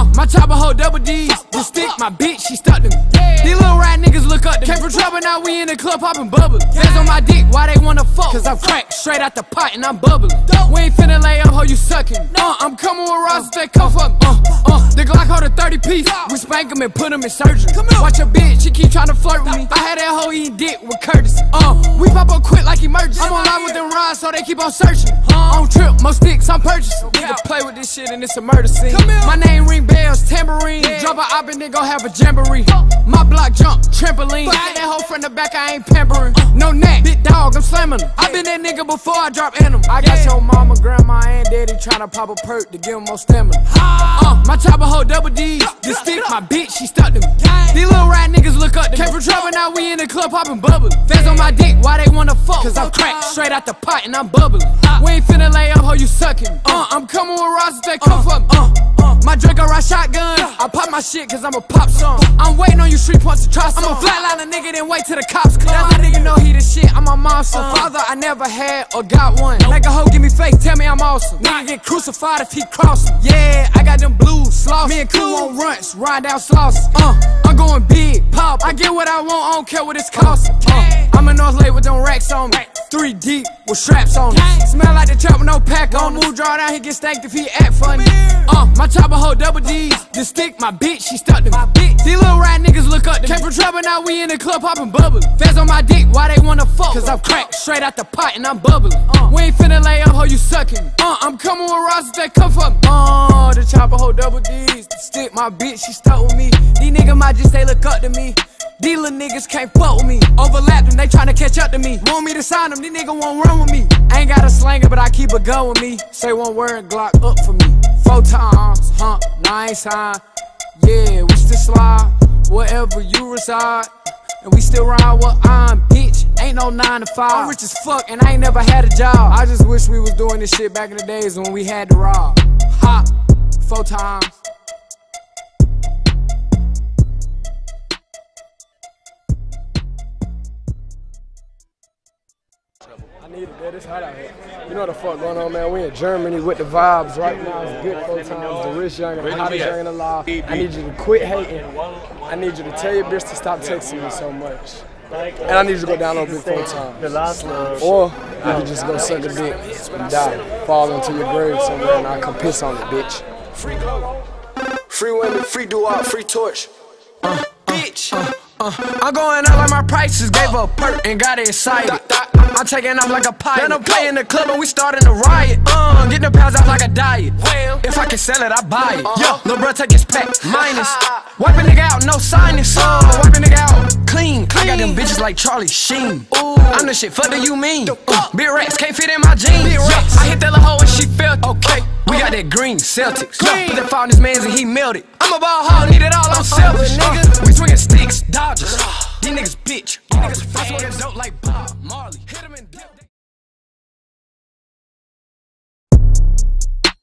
Uh, my chopper hold double D's. This stick, my bitch, she stuck to me. These little rat niggas look up to. Came from trouble, now we in the club popping bubble. Hands on my dick, why they wanna fuck? Cause I'm cracked straight out the pot and I'm bubbling. We ain't finna lay up, hoe, you sucking. Uh, I'm coming with if they come for me. Uh, uh, the Glock hold a 30 piece. We spank 'em and put 'em in surgery. Watch your bitch, she keep tryna flirt with me. I had that hoe eating dick with Curtis. Uh, we pop up quick like emergency. I'm on live with them rides, so they keep on searching. Uh, on trip, more sticks, I'm purchasing. Nigga play with this shit and it's a murder scene. My name ring bells, tambourine. Drop a op and then go have a jamboree. My block jump, trampoline. Fuck that hoe from the back, I ain't pampering. No neck, big dog, I'm slamming 'em. I been that nigga before I drop animal.
I got your mama, grandma, and daddy tryna pop a perk to give 'em more stamina.
Uh, my chopper hold double D's. This stick, my bitch, she stuck to me. These little rat niggas look up to me. Came from trouble, now we in the club popping bubble. Feds on my dick, why they wanna fuck? Cause I'm cracked straight out the pot and I'm bubbling. We ain't finna lay up, hoe, you sucking. Uh, I'm coming with rocks if they come for me. Uh, uh, my Draco ride shotgun. I pop my shit cause I'm a pop song. I'm waiting on you street punks to try some. I'm a flatline a nigga, then wait till the cops come. Now my nigga know he the shit, I'm a monster. Father, I never had or got one. Like a hoe, give me face, tell me I'm awesome. Nigga get crucified if he crossin'. Yeah, I got them blues, Slauson. Me and Cool on runs, ride down Slauson. Uh, I'm going big, pop. I get what I want, I don't care what it's costing. Uh, I'm in North Lake with them racks on me. Three deep with straps on it. Smell like the trap with no pack on. Move, draw down, he get stank if he act funny. Uh, my chopper hold double D's. This stick, my bitch, she stuck to me. These little rat niggas look up to me. Came from trouble, now we in the club popping bubble. Feds on my dick, why they wanna fuck? Cause I'm cracked straight out the pot and I'm bubbling. Uh, we ain't finna lay up, hoe, you sucking. Uh, I'm coming with if they come for me. Uh, the chopper hold double D's. The stick, my bitch, she stuck with me. These niggas might just say look up to me. Dealer niggas can't fuck with me. Overlap them, they tryna catch up to me. Want me to sign them, these niggas won't run with me. I ain't got a slinger, but I keep a gun with me. Say one word, and Glock up for me. Four times, huh? Nine times. Yeah, we still slide wherever you reside. And we still ride what I'm, bitch. Ain't no nine to five. I'm rich as fuck, and I ain't never had a job. I just wish we was doing this shit back in the days when we had to rob. Hot, four times.
Need it, man. It's hot out here. You know what the fuck going on, man? We in Germany with the vibes right now. It's good four times. The rich young and the hottest young in the. I need you to quit hating. I need you to tell your bitch to stop texting me so much. And I need you to go download Big Four Times.
The last one.
Or you can just go suck a dick and die. Fall into your grave somewhere and I come piss on it, bitch. Free glow. Free women, free do-out, free torch.
Uh, bitch. Uh, uh, I'm going out like my prices gave a perk and got excited. I'm taking off like a pilot. Then I'm playing the club and we starting to riot. Uh, getting the pounds off like a diet. Well, if I can sell it, I buy it. Yo, lil' bro, take his pack. Minus. *laughs* Wipe a nigga out, no sinus. Uh, wipe a nigga out clean. I got them bitches like Charlie Sheen. Ooh, I'm the shit, fuck do you mean? Uh, big rats can't fit in my jeans. I hit that little hoe and she felt okay. We got that green Celtics. Green. Put that fire on his mans and he melted. I'm a ball hog, need it all, I'm selfish, uh-huh. nigga. We swinging sticks, Dodgers. These niggas bitch. These niggas uh-huh. I dope like Bob Marley. Hit him in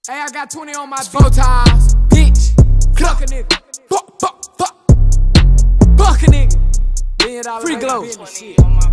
Hey, I got 20 on my four times, bitch. Fuck a nigga. Fuck, fuck, fuck. Fuck a nigga. Free glow.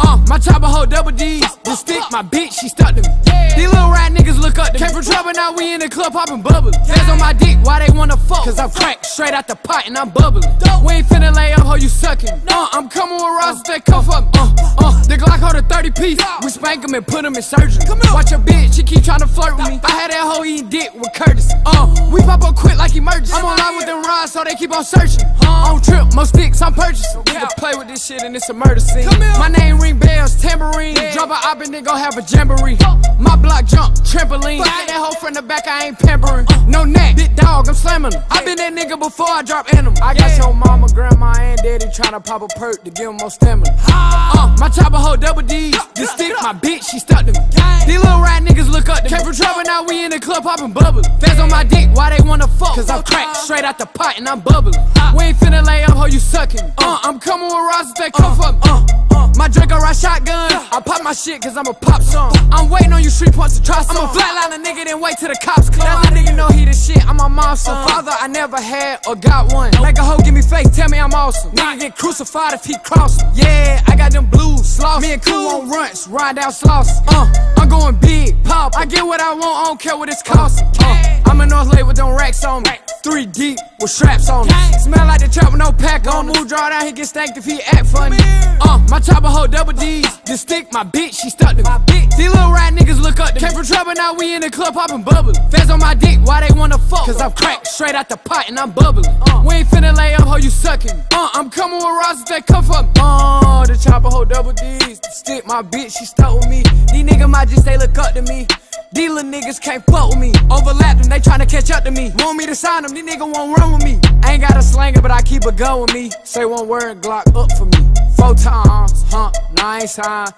Uh, my chopper hold double D's. The stick, my bitch, she stuck to me. These little rat niggas look up to me. Came from trouble, now we in the club popping bubble. Hands on my dick, why they wanna fuck? Cause I'm cracked straight out the pot and I'm bubbling. We ain't finna lay up, ho, you sucking. Uh, I'm coming with rocks, they come for me. Uh, uh, the Glock hold a 30 piece. Spank them and put them in surgery. Watch your bitch, she keep trying to flirt with me. I had that hoe eating dick with Curtis. Uh, we pop up quick like emergency. I'm on line with them rods, so they keep on searching. Uh, on trip, most sticks I'm purchasing. Nigga play with this shit and it's a murder scene. My name ring bells, tambourine. Drop a op and then go have a jamboree. My block jump, trampoline. Fuck that hoe from the back, I ain't pampering. No neck, big dog, I'm slamming him. I been that nigga before I drop animal. I got your mama, grandma, and daddy tryna pop a perk to give them more stamina. Uh, my chopper hold double D's. This stick, my bitch, she stuck to me. These little rat niggas look up to me. Came from trouble, now we in the club popping bubble. Fans on my dick, why they wanna fuck? Cause I'm cracked uh-huh. straight out the pot and I'm bubbling. Uh-huh. We ain't finna lay up, ho, you sucking. Uh-huh. Uh, I'm coming with rocks, they come for me. Uh, uh, my Draco ride shotgun. I pop my shit cause I'm a pop song. I'm waiting on you street points to try some. I'm a flatline a nigga, then wait till the cops come. Now that nigga know he the shit, I'm a monster. Father, I never had or got one. Like a hoe, give me face, tell me I'm awesome. Nigga get crucified if he cross. Yeah, I got them blues, Slauson. Me and Cool on runts, ride Slauson. Uh, I'm going big, pop. I get what I want, I don't care what it's costing. Uh, I'm in North Lake with them racks on me. Three deep with straps on me. Smell like the trap with no pack on. Move, draw down, he get stanked if he act funny. Uh, my chopper hold double D's. The stick, my bitch, she stuck to me. These little rat niggas look up to me. Came from trouble, now we in the club popping bubble. Fans on my dick, why they wanna fuck? Cause I'm cracked straight out the pot and I'm bubbling. Uh, we ain't finna lay up, ho, you sucking. Uh, I'm coming with rocks, they come for me. Uh, the chopper hold double D's. The stick, my bitch, she stuck with me. These niggas might just say look up to me. Dealer niggas can't fuck with me. Overlap them, they tryna catch up to me. Want me to sign them, these niggas won't run with me. Ain't got a slinger, but I keep a gun with me. Say one word, Glock up for me. Four times, huh? Nice times.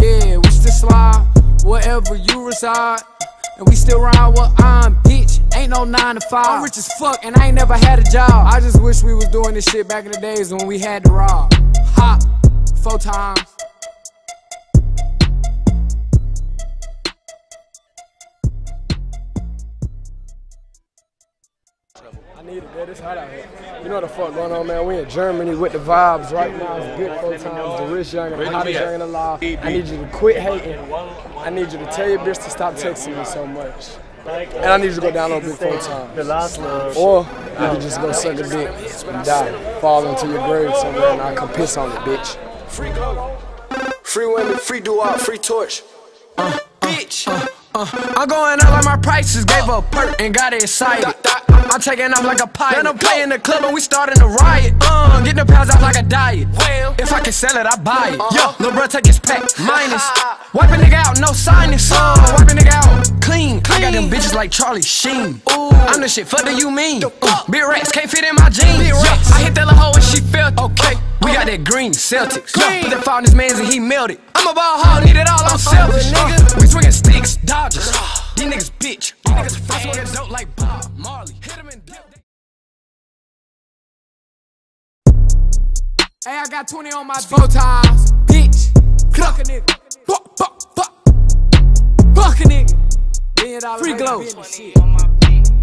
Yeah, we still slide wherever you reside. And we still ride what I'm, bitch. Ain't no nine to five. I'm rich as fuck, and I ain't never had a job. I just wish we was doing this shit back in the days when we had to rob. Hot, four times.
Need it, man. It's hot out here. You know what the fuck going on, man? We in Germany with the vibes right now. It's good four times. The rich young and the hottest young the law. I need you to quit hating. I need you to tell your bitch to stop texting me so much. And I need you to go download Big Four Times. Or you can just go suck a dick and die. Fall into your grave somewhere and I can piss on it, bitch. Free. Free women, free do-out, free torch.
Uh, bitch. Uh, uh, I'm going out like my prices gave a perk and got excited. I'm taking off like a pilot. Then I'm playing the club and we starting to riot. Uh, getting the pounds off like a diet. Well, if I can sell it, I buy it. Yo, lil' bro, take his pack. *laughs* Minus. Wipe a nigga out, no sinus. Uh, wipe a nigga out clean. I got them bitches like Charlie Sheen. I'm the shit, fuck do you mean? Uh, big rats can't fit in my jeans. I hit that little hoe and she felt okay. We got
that green Celtics. Green. Put that fire in his mans and he melted. I'm a ball hog, need it all, I'm selfish, nigga. We swinging sticks, Dodgers. *sighs* These niggas bitch. These niggas fast. I smoking dope like Bob Marley. Hit him and dip.
Hey, I got 20 on my four times, bitch. Fuck a nigga. Fuck, fuck, fuck. Fuck a nigga. Free glow.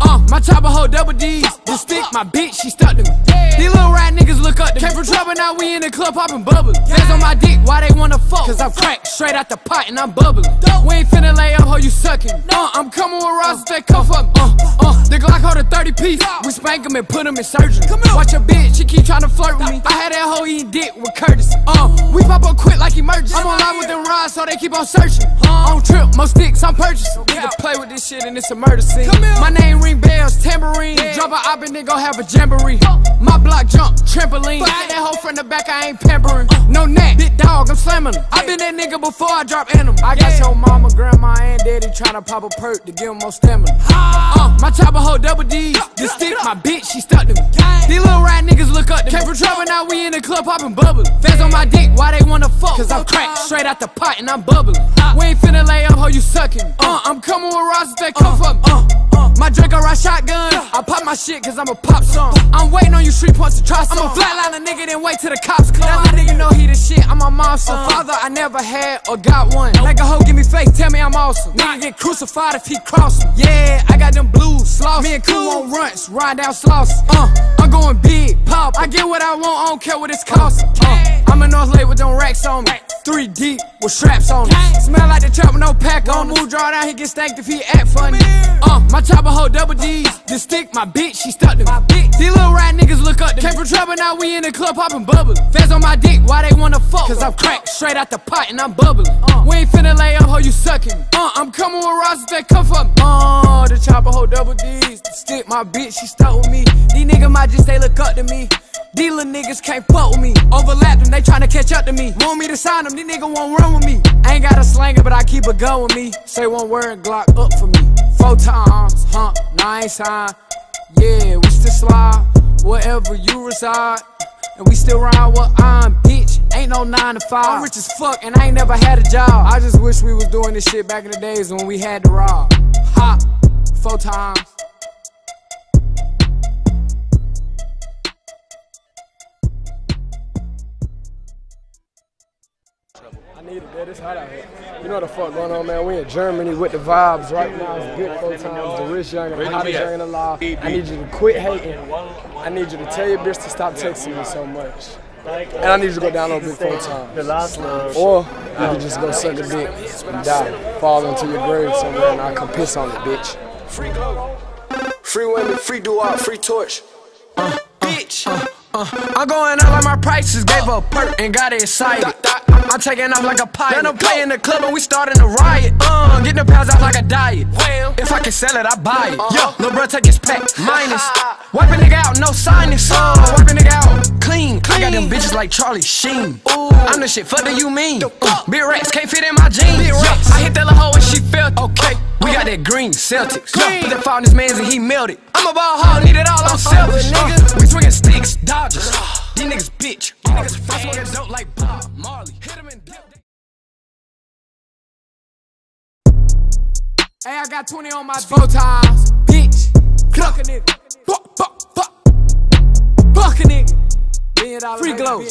Uh, my chopper hold double D's. The stick, my bitch, she stuck to me. These little rat niggas look up to me. Came from trouble, now we in the club popping bubbles. Hands on my dick, why they wanna fuck? Cause I'm cracked straight out the pot and I'm bubbling. We ain't finna lay up, ho, you sucking. Uh, I'm coming with rocks that cuff up. Uh, uh, the Glock hold a 30 piece. We spank them and put them in surgery. Watch your bitch, she keep trying to flirt with me. I had that hoe eating dick with Curtis. Uh, we pop up quick like emergency. I'm on live with them rods, so they keep on searching. Uh, on trip, most sticks, I'm purchasing. Nigga play with this shit and it's a murder scene. My name ring bells, tambourine. Drop a op and then have a jamboree. My block jump, trampoline. Fuck that hoe from the back, I ain't pampering. No neck, big dog, I'm slamming him. I been that nigga before I drop animal. I got your mama, grandma, and daddy tryna pop a perk to give 'em more stamina. Uh, my chopper hold double D's. This stick, my bitch, she stuck to me. These little rat niggas look up to me. Came from trouble, now we in the club popping bubbles. Fans on my dick, why they wanna fuck? Cause I'm cracked straight out the pot and I'm bubbling. We ain't finna lay up, ho, you sucking. Uh, I'm coming that cuff up. Uh, uh, my Draco ride shotgun. I pop my shit cause I'm a pop song. I'm waiting on you street punks to try some. I'm a flatline a nigga, then wait till the cops come. That little nigga know he the shit, I'm a monster. Father, I never had or got one. Like a hoe, give me face, tell me I'm awesome. Nigga get crucified if he cross 'em. Yeah, I got them blues, Slauson. Me and Cool on runs, ride down Slauson. Uh, I'm going big, pop. I get what I want, I don't care what it's cost. Uh, I'm in North Lake with them racks on me. Three deep with straps on it. Smell like the trap with no pack on. me. Move, draw down, he get stanked if he act funny. Uh, my chopper hold double D's. This stick, my bitch, she stuck to me. These little rat niggas look up to me. Came from trouble, now we in the club popping bubbles. Fans on my dick, why they wanna fuck? Cause I'm cracked straight out the pot and I'm bubbling. We ain't finna lay up, ho, you sucking. Uh, I'm coming with rocks that cuff up. Uh, the chopper hold double D's. Stick, my bitch, she stuck with me. These niggas might just say look up to me. Little niggas can't fuck with me. Overlap them, they tryna catch up to me. Want me to sign them, these niggas won't run with me. Ain't got a slanger, but I keep a gun with me. Say one word, Glock up for me. Four times, huh? Nine sign. Yeah, we still slide wherever you reside. And we still ride what I'm, bitch. Ain't no nine to five. I'm rich as fuck, and I ain't never had a job. I just wish we was doing this shit back in the days when we had to rob. Hot, four times. Need it, man. It's hot out here. You know what the fuck going on, man? We in Germany with the vibes right now. It's good four times. The rich young and the hottest young in the law. I need you to quit hating. I need you to tell your bitch to stop texting me so much. And I need you to go down on big four times.
The last one.
Or you can just go suck a dick and die. Fall into your grave somewhere and I can piss on it, bitch. Free glow. Free women, free do-out, free torch. Uh, bitch. Uh, I'm going out like my prices, gave a perk and got excited. I'm taking off like a pilot. Then I'm playing the club and we starting a riot. Uh, getting the pounds out like a diet. Well, if I can sell it, I buy it. Yo, lil' bro, take his pack. *laughs* Minus. Wipe a nigga out, no sinus. Uh, wipe a nigga out, clean. I got them bitches like Charlie Sheen. I'm the shit, fuck do you mean? Uh, big racks can't fit in my jeans. Yo, I hit that little hoe and she felt it. okay. We got that green Celtics. Green. Put that fire in his mans and he melted. I'm a ball hog, need it all, I'm selfish. Uh, we swinging sticks, Dodgers. These niggas bitch. These niggas fast. I smoking dope like Bob Marley. Hit him and dip. Hey, I got 20 on my four times, bitch. Fuck a nigga. Fuck, fuck, fuck. Fuck a nigga. Free glow.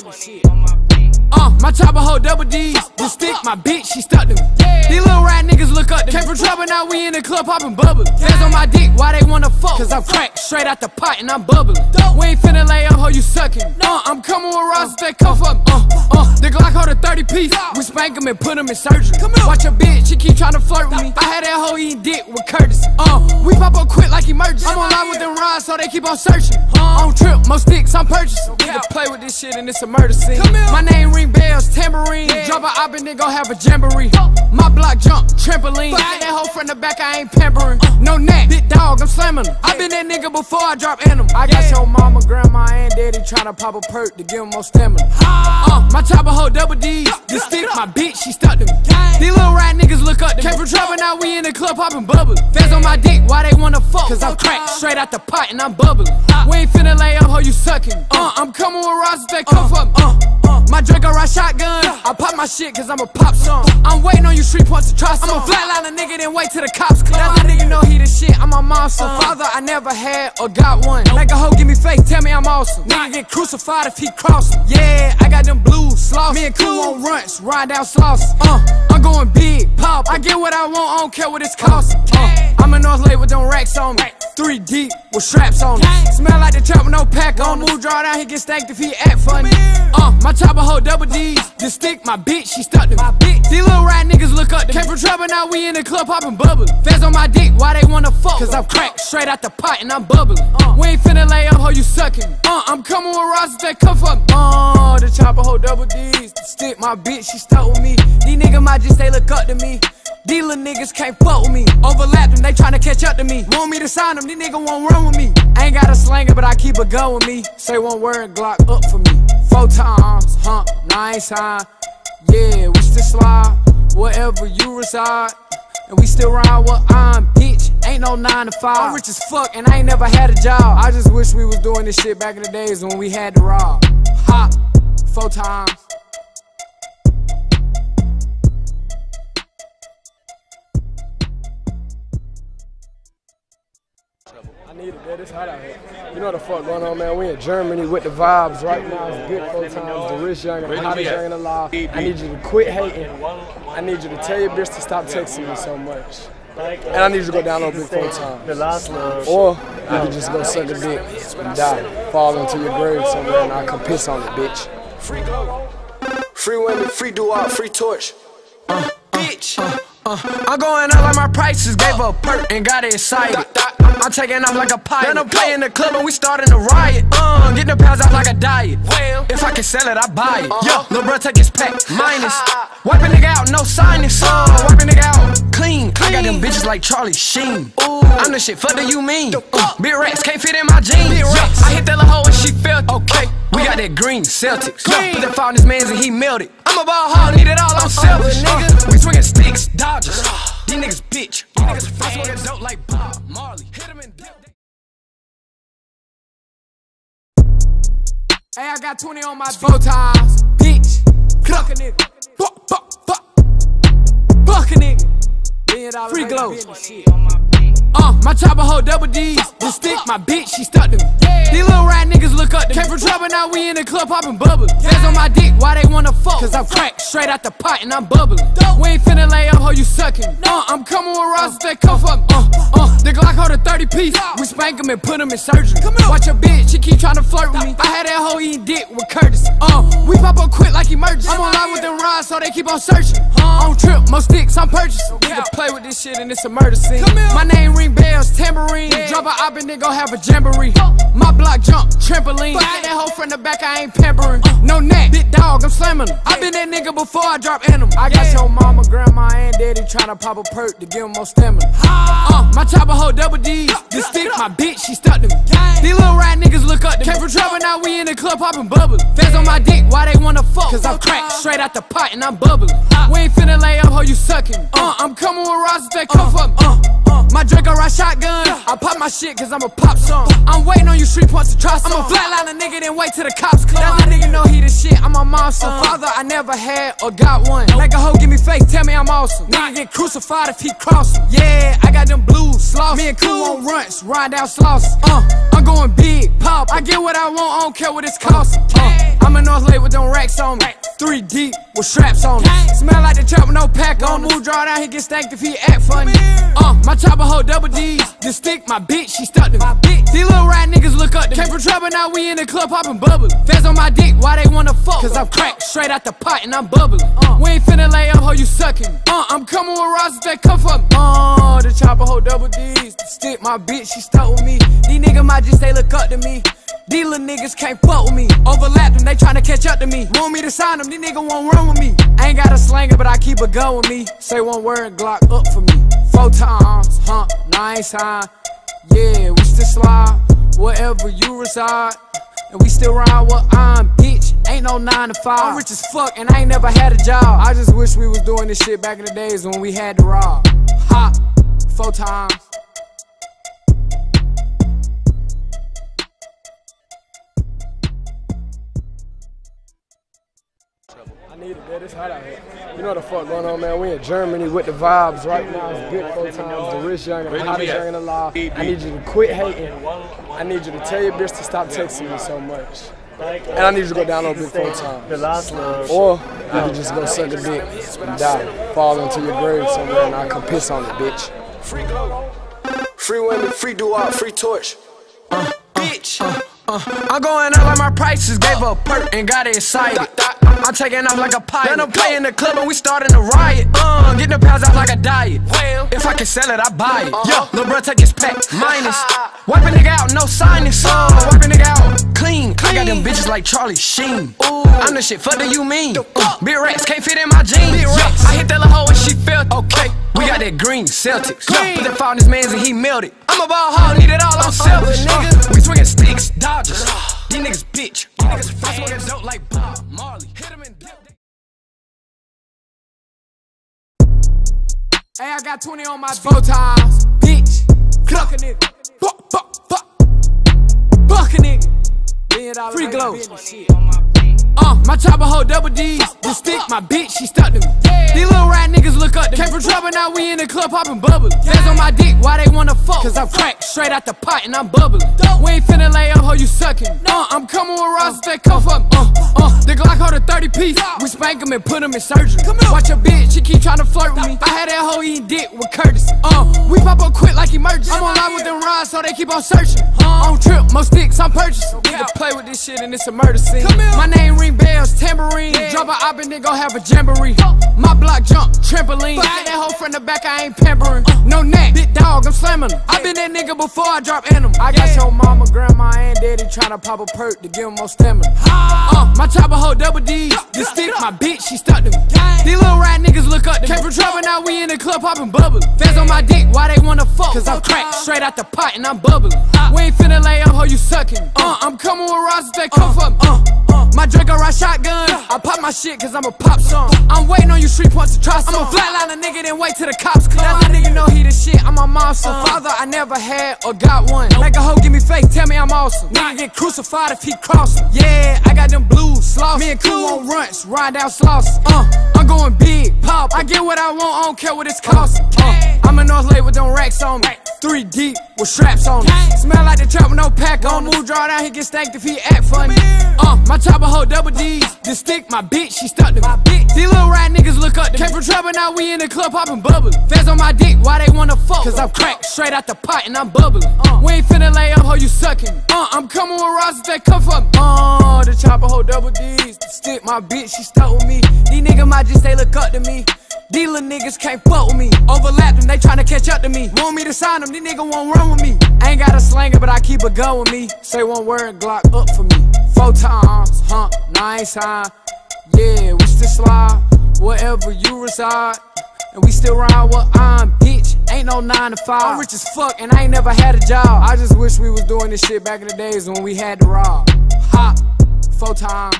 Uh, my chopper hold double D's. The stick, my bitch, she stuck to me. These little rat niggas look up to me. Came from trouble, now we in the club popping bubbles. Fans on my dick, why they wanna fuck? Cause I'm cracked straight out the pot and I'm bubbling. We ain't finna lay up, ho, you sucking. Uh, I'm coming with rocks that cuff up. Uh, uh, the Glock hold a 30 piece. We spank them and put them in surgery. Watch your bitch, she keep trying to flirt with me. I had that hoe eating dick with Curtis. Uh, we pop up quick like emergency. I'm on live with them rods, so they keep on searching. Uh, on trip, most sticks, I'm purchasing. Nigga play with this shit and it's a murder scene. My name ring bells, tambourine. Drop a op and then go have a jamboree. My block jump, trampoline. Fuck that hoe from the back, I ain't pampering. No neck, big dog, I'm slamming him. I been that nigga before I drop animal. I got your mama, grandma, and daddy tryna pop a perk to give him more stamina. Uh, my chopper hold double D's. This stick, my bitch, she stuck to me. These little rat niggas look up to me. Came from trouble, now we in the club popping bubble. Fans on my dick, why they wanna fuck? Cause I'm cracked straight out the pot and I'm bubbling. We ain't finna lay up, ho, you sucking. Uh, I'm coming with rocks they come from. Uh, uh, my Draco ride shotgun. I pop my shit cause I'm a pop song. I'm waiting on you street punks to try some. I'm a flatline a nigga, then wait till the cops come. That little nigga know he the shit, I'm a monster. Father, I never had or got one. Like a hoe, give me faith, tell me I'm awesome. Nigga get crucified if he cross. Yeah, I got them blues, sloth. Me and Cool on runts, ride down sauce. Uh, I'm going big, pop. I get what I want, I don't care what it's costing. Uh, I'm in North Lake with them racks on me. Three deep with straps on me. Smell like the trap with no pack on. Move, draw down, he get stanked if he act funny. Uh, my chopper hold double D's. This stick, my bitch, she stuck to me. My bitch. These little rat niggas look up to Came from trouble, now we in the club popping bubble. Fans on my dick, why they wanna fuck? Cause I'm cracked straight out the pot and I'm bubbling. Uh, we ain't finna lay up, ho, you sucking. Uh, I'm coming with rocks they come from. Uh, the chopper hold double D's. The stick, my bitch, she stuck with me. These niggas might just they look up to me. Little niggas can't fuck with me. Overlap them, they tryna catch up to me. Want me to sign them, these niggas won't run with me. I ain't got a slinger, but I keep a gun with me. Say one word, Glock up for me. Four times, huh? Nice time. Yeah, we still slide wherever you reside. And we still ride what I'm, bitch. Ain't no nine to five. I'm rich as fuck, and I ain't never had a job. I just wish we was doing this shit back in the days when we had to rob. Hot, four times.
Need it, man. It's hot out here. You know what the fuck going on, man? We in Germany with the vibes right now. It's good four times. The rich young and the hottest young in the law. I need you to quit hating. I need you to tell your bitch to stop texting me so much. And I need you to go download Big Four times.
The last love.
Or you can just go suck a dick and die. Fall into your grave somewhere and I can piss on it, bitch. Free go. Free women, free do-out, free torch. Uh, bitch.
I'm going out like my prices, gave a perk and got it excited. I'm taking off like a pilot. Then I'm playing the club and we starting a riot. Uh, getting the pounds off like a diet. Well, if I can sell it, I buy it. Yo, little bro, take his pack. Minus. Wipe a nigga out, no sinus. Uh, wipe a nigga out clean. I got them bitches like Charlie Sheen. I'm the shit, fuck do you mean? Uh, big rats can't fit in my jeans. Yo, I hit that little hoe and she felt okay. Got that green Celtics. Yo, put that fire in his mans and he melted. I'm a ball hog, need it all, I'm selfish. nigga. Uh, we swinging sticks, Dodgers. These niggas bitch. These niggas oh, I smoking dope like Bob Marley. Hit him dip. Hey, I got 20 on my four times, bitch. Fuck a nigga. Fuck, fuck, fuck. Fuck a nigga. Free glows. Uh, my chopper hold double D's. The stick, my bitch, she stuck to me. These little rat niggas look up to me. Came from trouble, now we in the club popping bubble. Fans on my dick, why they wanna fuck? Cause I'm cracked straight out the pot and I'm bubbling. We ain't finna lay up, ho, you sucking. Uh, I'm coming with rocks they come from. Uh, uh, the Glock hold a 30 piece. We spank him and put him in surgery. Watch your bitch, she keep trying to flirt with me. I had that hoe eating dick with Curtis. Uh, we pop up quick like emergency. I'm on live with them rods, so they keep on searching. On trip, more sticks, I'm purchasing. Nigga play with this shit and it's a murder scene. My name ring bells, tambourine. Drop a op and then go have a jamboree. My block jump, trampoline. Fuck that hoe from the back, I ain't pampering. No neck, big dog, I'm slamming him. I been that nigga before I drop animal. I got your mama, grandma, and daddy tryna pop a perk to give him more stamina. Uh, my chopper hold double D's. The stick, my bitch, she stuck to me. These little rat niggas look up to me. Came from trouble, now we in the club popping bubble. Fans on my dick, why they wanna fuck? Cause I'm cracked straight out the pot and I'm bubbling. We ain't finna lay up, ho, you sucking. Uh, I'm coming with rocks they come from. Uh, uh, my Draco ride shotgun. I pop my shit cause I'm a pop song. I'm waiting on you street punks to try some. I'm a flatline a nigga, then wait till the cops come. That little nigga know he the shit, I'm a monster. Father, I never had or got one. Like a hoe, give me faith, tell me I'm awesome. Nigga get crucified if he cross him. Yeah, I got them blues, sloth. Me and Cool on runts, ride down sloths. Uh, I'm going big, pop. I get what I want, I don't care what it's costing. Uh, I'm in North Lake with them racks on me. Three deep with straps on me. Smell like the trap with no pack on. Move, draw down, he get stanked if he act funny. Uh, my chopper hold double D's. This stick, my bitch, she stuck to me. These little rat niggas look up to me. Came from trouble, now we in the club popping bubble. Fans on my dick, why they wanna fuck? Cause I'm cracked straight out the pot and I'm bubbling. Uh, we ain't finna lay up, ho, you sucking. Uh, I'm coming with rocks they come from. Uh, the chopper hold double D's. The stick, my bitch, she stuck with me. These niggas might just they look up to me. Little niggas can't fuck with me. Overlap them, they tryna catch up to me. Want me to sign them, these niggas won't run with me. Ain't got a slang but I keep a gun with me. Say one word, Glock up for me. Four times, huh? Nice time. Yeah, we still slide wherever you reside. And we still ride what I'm, bitch. Ain't no nine to five. I'm rich as fuck and I ain't never had a job. I just wish we was doing this shit back in the days when we had to rob. Ha, four times.
Need it, man. It's hot out here. You know what the fuck going on, man. We in Germany with the vibes right now. It's good four times. The rich young the hottest young law. I need you to quit hating. I need you to tell your bitch to stop texting me so much. And I need you to go down on big four times. Or you can just go suck a dick and die. Fall into your grave somewhere and I can piss on it, bitch. Free glow. Free women, free do-out, free torch.
Uh, bitch. Uh, I'm going out like my prices, gave a perk and got excited. I'm taking off like a pilot. Then I'm playing the club and we starting a riot. Uh, getting the pounds out like a diet. Well, if I can sell it, I buy it. Yo, lil' bro, take his pack. Minus. *laughs* Wipe a nigga out, no sinus. Uh, wipe a nigga out clean. I got them bitches like Charlie Sheen. I'm the shit, fuck do you mean? Uh, big racks can't fit in my jeans. Racks. I hit that little hoe and she felt okay. We got that green Celtics. Green. Put that fire on his mans and he melted. I'm a ball hog, need it all, I'm selfish. Uh, we swinging sticks, Dodgers. These ah. niggas bitch. These niggas I swinging dope like Bob Marley. Hit him in Hey, I got 20 on my four times, bitch. Fuck a nigga. Fuck, fuck, fuck. Fuck a nigga. Free glow. Uh, my chopper hold double D's. The stick, my bitch, she stuck to me. These little rat niggas look up to me. Came from trouble, now we in the club popping bubble. Hands on my dick, why they wanna fuck? Cause I'm cracked straight out the pot and I'm bubbling. We ain't finna lay up, ho, you sucking. Uh, I'm coming with Ross, they come for me. Uh, uh, the Glock hold a 30 piece. We spank them and put them in surgery. Watch your bitch, she keep trying to flirt with me. I had that hoe eating dick with Curtis. Uh, we pop up quick like emergency. I'm on live with them rods, so they keep on searching. Uh, on trip, most sticks, I'm purchasing. Nigga play with this shit and it's a murder scene. My name ring bells, tambourine. Drop a op and then go have a jamboree. My block jump, trampoline. Fuck that hoe from the back, I ain't pampering. No neck, big dog, I'm slamming him. I been that nigga before I drop animal. I got your mama, grandma, and daddy tryna pop a perk to give them more stamina. Uh, my chopper hold double D's. This stick, my bitch, she stuck to me. These little rat niggas look up to me. Came from trouble, now we in the club popping bubbles. Fans on my dick, why they wanna fuck? Cause I'm cracked straight out the pot and I'm bubbling. We ain't finna lay up, ho, you sucking. Uh, I'm coming with rocks, they come for me. Uh, uh, my Draco ride shotgun. I pop my shit cause I'm a pop song. I'm waiting on you street points to try some. I'm a flatline a nigga, then wait till the cops come. Now that nigga know he the shit, I'm a monster. Father, I never had or got one. Like a hoe, give me faith, tell me I'm awesome. Nigga get crucified if he crossin'. Yeah, I got them blues, Slauson. Me and Cool on runts, ride out Slauson. Uh, I'm going big, pop. I get what I want, I don't care what it's costing. Uh, I'm in North Lake with them racks on me. Three deep with straps on it. Smell like the trap with no pack on it. Move, draw down, he get stank if he act funny. Uh, my chopper hold double D's. This stick, my bitch, she stuck to me. These little rat niggas look up to me. Came from trouble, now we in the club popping bubbles. Fans on my dick, why they wanna fuck? Cause I'm cracked straight out the pot and I'm bubbling. Uh, we ain't finna lay up, ho, you sucking. Uh, I'm coming with Ross, they come me. Uh, the chopper hold double D's. The stick, my bitch, she stuck with me. These niggas might just say look up to me. These little niggas can't fuck with me. Overlap them, they tryna catch up to me. Want me to sign them, these niggas won't run with me. I ain't got a slanger, but I keep a gun with me. Say one word, Glock up for me. Four times, huh? Nine time. Yeah, we still slide wherever you reside. And we still ride what I'm, bitch. Ain't no nine to five. I'm rich as fuck and I ain't never had a job. I just wish we was doing this shit back in the days when we had to rob. Hot, four times.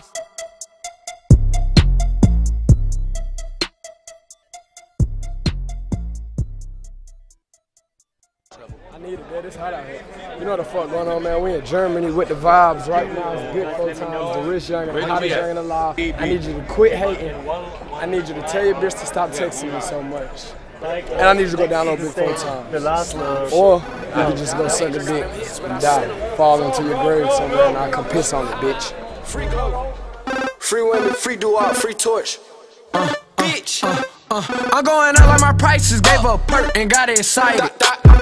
Need it, man. It's hot out here. You know what the fuck going on, man. We in Germany with the vibes right now. It's good four times. The rich young and the hottest young law. I need you to quit hating. I need you to tell your bitch to stop texting me so much. And I need you to go down on big four times.
The last one.
Or you can just go suck a dick and die. Fall into your grave somewhere and I can piss on it, bitch. Free glow. Free women, free do-out, free torch.
Uh, bitch. Uh, uh, I'm going out like my prices, gave a perk and got excited.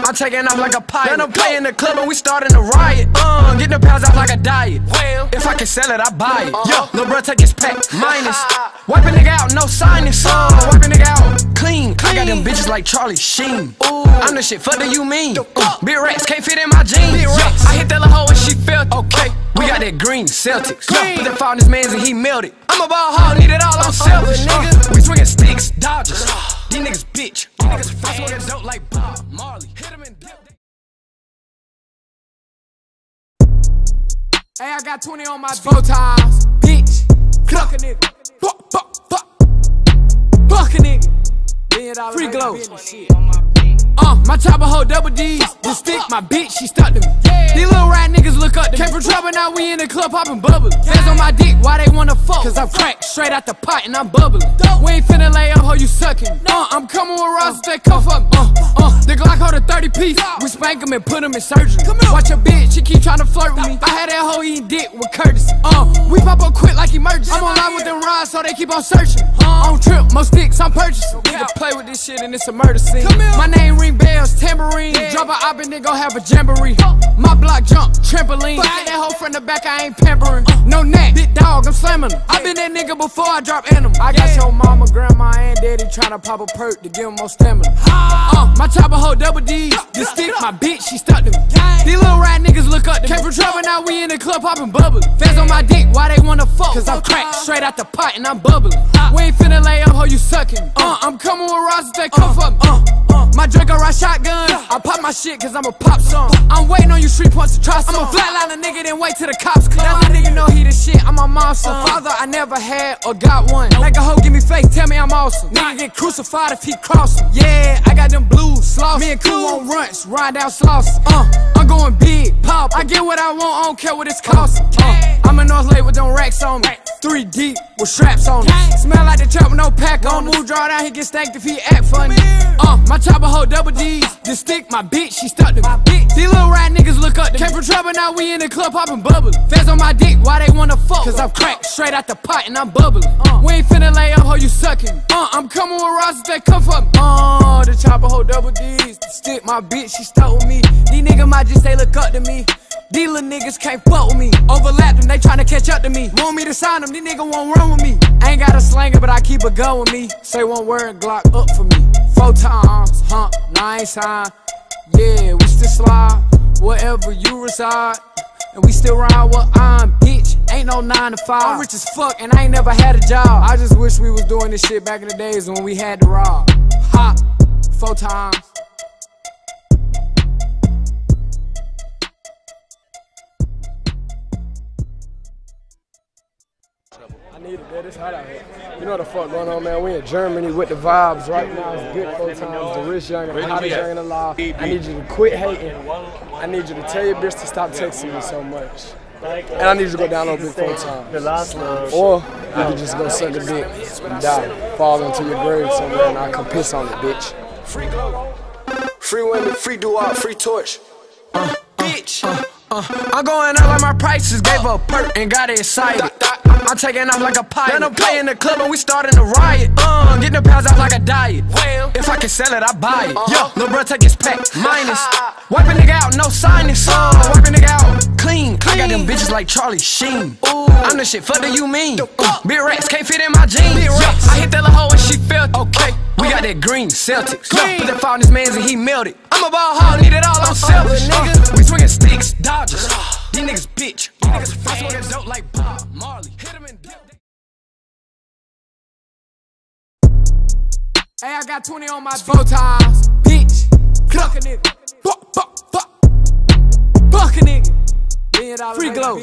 I'm taking off like a pilot. Then I'm playing the club and we starting a riot. Uh, getting the pounds out like a diet. Well, if I can sell it, I buy it. Yo, lil' bro, take his pack. Minus. *laughs* Wipe a nigga out, no sinus. Uh, wipe a nigga out clean.
I got them bitches like Charlie Sheen. I'm the shit, fuck do you mean? Uh, big racks can't fit in my jeans. Yeah, I hit that little hoe and she felt it. Okay, we got that green Celtics. Yeah, put that fire in his mans and he melted. I'm a ball hog, need it all, I'm selfish, nigga. We swinging sticks, Dodgers. These niggas bitch. These niggas I smoking dope like Bob Marley. Hit him and dip.
Hey, I got 20 on my four times, bitch. Fuck a nigga. Fuck, fuck, fuck. Fuck a nigga. Free glow. Uh, my chopper hold double D's. The stick, my bitch, she stuck to me. These little rat niggas look up to me. Came from trouble, now we in the club popping bubbles. Hands on my dick, why they wanna fuck? Cause I'm cracked straight out the pot and I'm bubbling. We ain't finna lay up, ho, you sucking. Uh, I'm coming with Ross, they come for me. Uh, uh, the Glock hold a 30 piece. We spank him and put him in surgery. Watch your bitch, she keep trying to flirt with me. I had that hoe eating dick with Curtis. Uh, we pop up quick like emergency. I'm on line with them rods, so they keep on searching. Uh, on trip, most sticks I'm purchasing. Nigga play with this shit and it's a murder scene. My name ring bells, tambourine. Drop a op and then have a jamboree. My block jump, trampoline. Fuck that hoe from the back, I ain't pampering. No neck, big dog, I'm slamming him. I been that nigga before I drop animal. I got your mama, grandma, and daddy tryna pop a perk to give 'em more stamina. Uh, my chopper hold double D's. This stick, my bitch, she stuck to me. These little rat niggas look up to me. Came from trouble, now we in the club popping bubbles. Fans on my dick, why they wanna fuck? Cause I'm cracked straight out the pot and I'm bubbling. We ain't finna lay up, ho, you sucking. Uh, I'm coming with They come me. Uh, uh, my Draco ride shotgun. I pop my shit cause I'm a pop song. I'm waiting on you street punks to try some. I'm a flatline a nigga, then wait till the cops come. Now my nigga know he the shit, I'm a monster. Father, I never had or got one. Like a hoe, give me face, tell me I'm awesome. Nigga get crucified if he crossin'. Yeah, I got them blues, Slauson. Me and Cool on runts, ride down Slauson. Uh, I'm going big, pop. I get what I want, I don't care what it's costing. Uh, I'm in North Lake with them racks on me. Three deep with straps on it. Smell like the trap with no pack on. Move, draw down, he get stanked if he act funny. Uh, my chopper hold double D's. This stick, my bitch, she stuck to me. These little rat niggas look up to me. Came from trouble, now we in the club popping bubbles. Fans on my dick, why they wanna fuck? Cause I'm cracked straight out the pot and I'm bubbling. Uh, we ain't finna lay up, ho, you sucking. Uh, I'm coming with Ross, they come for me. Uh, the chopper hold double D's. Stick, my bitch, she with me. These niggas might just say look up to me. These little niggas can't fuck with me. Overlap them, they tryna catch up to me. Want me to sign them, these niggas won't run with me. Ain't got a slanger, but I keep a gun with me. Say one word, Glock up for me. Four times, huh? Nine sign. Yeah, we still slide wherever you reside. And we still ride what I'm, bitch. Ain't no nine to five. I'm rich as fuck and I ain't never had a job. I just wish we was doing this shit back in the days when we had to rob. Hot, four times. I need it. It's hot out here. You know what the fuck going on, man? We in Germany with the vibes right now. It's good four times. The rich young and the hottest young the law. I need you to quit hating. I need you to tell your bitch to stop texting me so much. And I need you to go down on big four times. Or you can just go suck a dick and die. Fall into your grave somewhere and I can piss on it, bitch. Free glow. Free women, free do-out, free torch. Uh, bitch. Uh, I'm going out like my prices, gave a perk and got excited. I'm taking off like a pilot. Then I'm playing the club and we starting to riot. Uh, getting the pounds out like a diet. Well, if I can sell it, I buy it. Yo, lil' bro, take his pack. *laughs* Minus. Wipe a nigga out, no sinus. Uh, wipe a nigga out, clean. I got them bitches like Charlie Sheen. I'm the shit, fuck do you mean? Uh, big racks can't fit in my jeans. I hit that little hoe and she felt it. Okay. We got that green Celtics. Yeah, put that fire in his mans and he melted. I'm a ball hog, need it all, I'm selfish. Uh, we swinging sticks, Dodgers. These niggas bitch. These niggas I smoking dope like Bob Marley. Hit him and dip. Hey, I got 20 on my four times, bitch. Fuck a nigga. Fuck, fuck, fuck. Fuck a nigga. Free glow.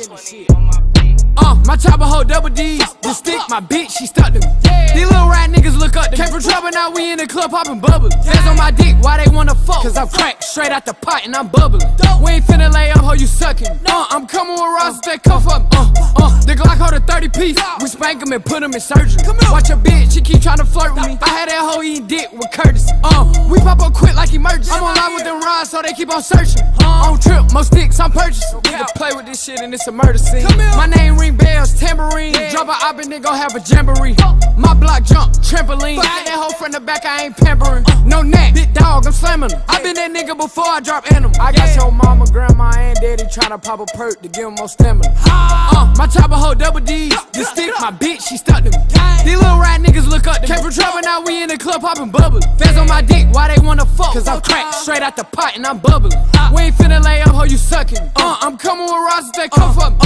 Uh, my chopper hold double D's. The stick, my bitch, she stuck to me. These little rat niggas look up to me. Came from trouble, now we in the club popping bubbles. Fans on my dick, why they wanna fuck? Cause I'm cracked straight out the pot and I'm bubbling. We ain't finna lay up, ho, you sucking. Uh, I'm coming with Ross, they come for me. Uh, uh, the Glock hold a 30 piece. We spank him and put him in surgery. Watch your bitch, she keep trying to flirt with me. I had that hoe eating dick with Curtis. Uh, we pop up quick like emergency. I'm on line with them rods, so they keep on searching. On trip, most sticks I'm purchasing. Nigga play with this shit and it's a murder scene. My name ring bells, tambourine. Drop a op and then go have a jamboree. My block jump, trampoline. Fuck that hoe from the back, I ain't pampering. No neck, big dog, I'm slamming him. I been that nigga before I drop animal. I got your mama, grandma, and daddy tryna pop a perk to give 'em more stamina. Uh, my chopper hold double D's. This stick, my bitch, she stuck to me. These little rat niggas look up to me. Came from trouble, now we in the club popping bubble. Feds on my dick, why they wanna fuck? Cause I'm cracked straight out the pot and I'm bubbling. We ain't finna lay up, hoe you sucking. Uh, I'm coming with if they come for me.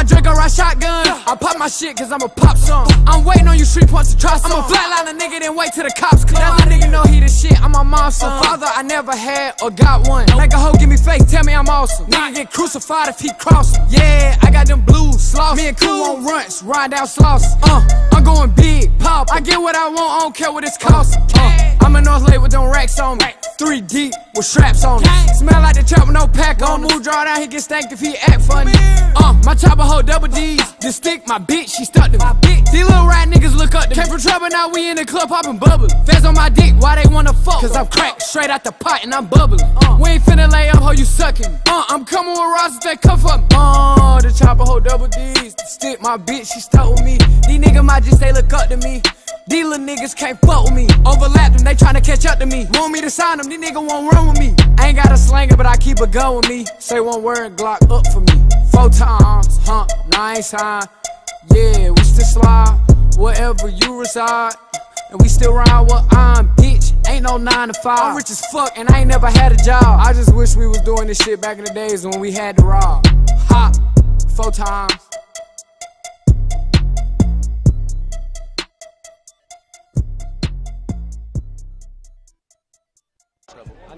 My Draco ride shotgun. My shit cause I'm a pop song. I'm waiting on you street punks to try some. I'm a flatline a nigga, then wait till the cops come. Now my nigga know he the shit, I'm a monster. Father, I never had or got one. Like a hoe, give me face, tell me I'm awesome. Nigga get crucified if he cross me. Yeah, I got them blues, Slauson. Me and Cool on runs, ride down Slauson. Uh, I'm going big, pop. I get what I want, I don't care what it's costing. Uh, I'm a North Lake with them racks on me. Three deep with straps on it. Smell like the trap with no pack on. Move, draw down, he get stank if he act funny. Uh, my chopper hold double D's. This stick, my bitch, she stuck to me. These little rat niggas look up to me. Came from trouble, now we in the club popping bubble. Feds on my dick, why they wanna fuck? Cause I'm cracked straight out the pot and I'm bubbling. Uh, we ain't finna lay up, hoe you sucking. Uh, I'm coming with if they come for me. Uh, the chopper hold double D's. The stick, my bitch, she stuck with me. These niggas might just say look up to me. These little niggas can't fuck with me. Overlap them, they tryna catch up to me. Want me to sign them, these niggas won't run with me. I ain't got a slanger, but I keep a gun with me. Say one word, Glock up for me. Four times, huh? Nice time. Yeah, we still slide wherever you reside. And we still ride what I'm, bitch. Ain't no nine to five. I'm rich as fuck, and I ain't never had a job. I just wish we was doing this shit back in the days when we had to rob. Hot, four times.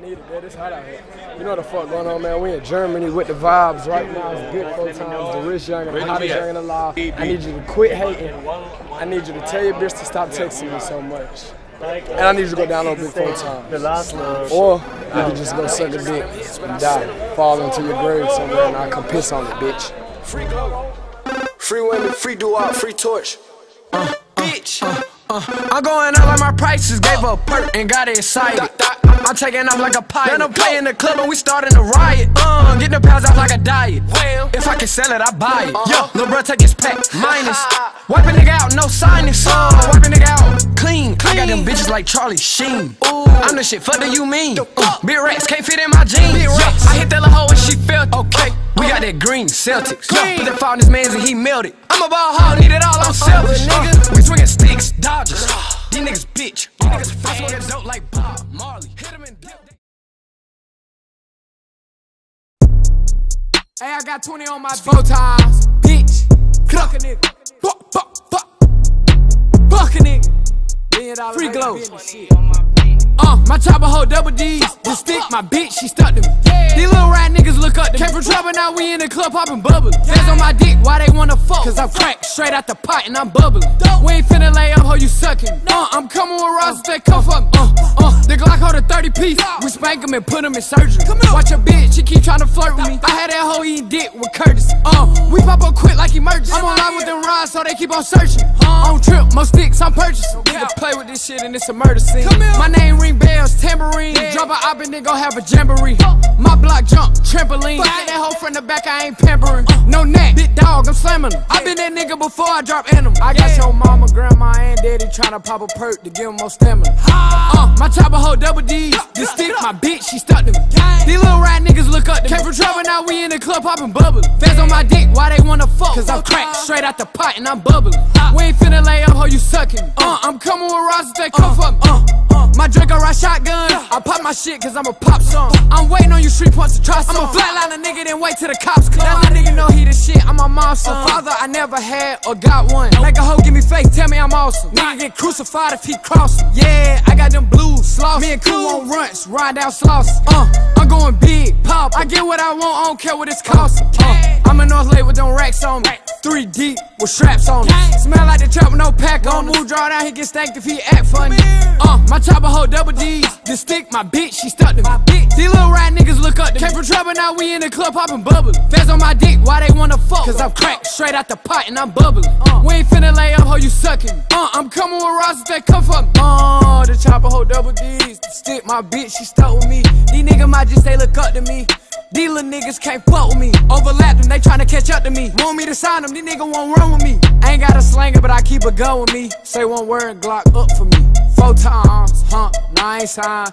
Need it, man. It's hot out here. You know what the fuck going on, man. We in Germany with the vibes right now. It's good four times. The rich young and the hottest young in the law. I need you to quit hating. I need you to tell your bitch to stop texting me so much. And I need you to go download Big Four times.
The last love.
Or you can just go suck a dick and die. Fall into your grave somewhere and I can piss on it, bitch. Free go. Free women, free do-out, free torch. Uh, bitch.
I'm going out like my prices, gave a perk and got excited. I'm taking off like a pilot. Then I'm playing the club and we starting a riot. Uh, getting the pounds off like a diet. Well, if I can sell it, I buy it. Yo, little bro, take his pack, minus. Wipe a nigga out, no sinus. Uh, wipe a nigga out, clean. I got them bitches like Charlie Sheen. I'm the shit, fuck do you mean? Uh, big racks can't fit in my jeans. Yo, I hit that little hoe and she felt okay. We got that green Celtics. Yo, put that fire in his mans and he melted. I'm a ball hog, need it all, I'm selfish. Uh, we swinging sticks, Dodgers. These niggas bitch. These niggas smoke that dope like Bob Marley. Hit him and Hey, I got 20 on my four times, bitch. Fuck a nigga. Fuck, fuck, fuck. Fuck a nigga.
Million dollar
Free
baby
glow. Uh, my chopper hold double D's. The stick, my bitch, she stuck to me. These little rat niggas look up to me. Came from trouble, now we in the club popping bubble. Feds on my dick, why they wanna fuck? Cause I'm cracked straight out the pot and I'm bubbling. We ain't finna lay up, hoe you sucking. Uh, I'm coming with if they come for me. Uh, uh, the Glock hold a 30 piece. We spank 'em and put 'em in surgery. Watch your bitch, she keep tryna flirt with me. I had that hoe eating dick with Curtis. Uh, we pop up quick like emergency. I'm on live with them rides, so they keep on searching. On trip, most sticks, I'm purchasing. Nigga play with this shit and it's a murder scene. My name ring bells, tambourine. Drop a op and then go have a jamboree. My block jump, trampoline. Fuck that hoe from the back, I ain't pampering. No neck, big dog, I'm slamming 'em. I been that nigga before I drop animal. I got your mama, grandma, and daddy tryna pop a perk to give 'em more stamina. Uh, my chopper hold double D's. This stick, my bitch, she stuck to me. These little rat niggas look up to me. Came from trouble, now we in the club popping bubble. Feds on my dick, why they wanna fuck? Cause I'm cracked straight out the pot and I'm bubbling. We ain't finna lay up, hoe you sucking. Uh, I'm coming with if they come for me. Uh, uh, my Draco ride shotgun. I pop my shit cause I'm a pop song. I'm waiting on you street punks to try some. I'm a flatline a nigga, then wait till the cops come. Now my nigga know he the shit, I'm a monster. Father, I never had or got one. Like a hoe, give me face, tell me I'm awesome. Nigga get crucified if he cross me. Yeah, I got them blues, Slauson. Me and Cool on runts, ride down Slauson. Uh, I'm going big, pop. I get what I want, I don't care what it's costing. Uh, I'm in North Lake with them racks on me. Three deep with straps on it. Smell like the trap with no pack on. Move, draw down, he get stank if he act funny. Uh, my chopper hold double D's. This stick, my bitch, she stuck to me. These little rat niggas look up to. Came from trouble, now we in the club popping bubble. Feds on my dick, why they wanna fuck? Cause I'm cracked straight out the pot and I'm bubbling. Uh, we ain't finna lay up, hoe you sucking. Uh, I'm coming with if they come for me. Uh, the chopper hold double D's. The stick, my bitch, she stuck with me. These niggas might just say look up to me. Little niggas can't fuck with me. Overlap them, they tryna catch up to me. Want me to sign them, these niggas won't run with me. Ain't got a slanger, but I keep a gun with me. Say one word, Glock up for me. Four times, huh? Nice time.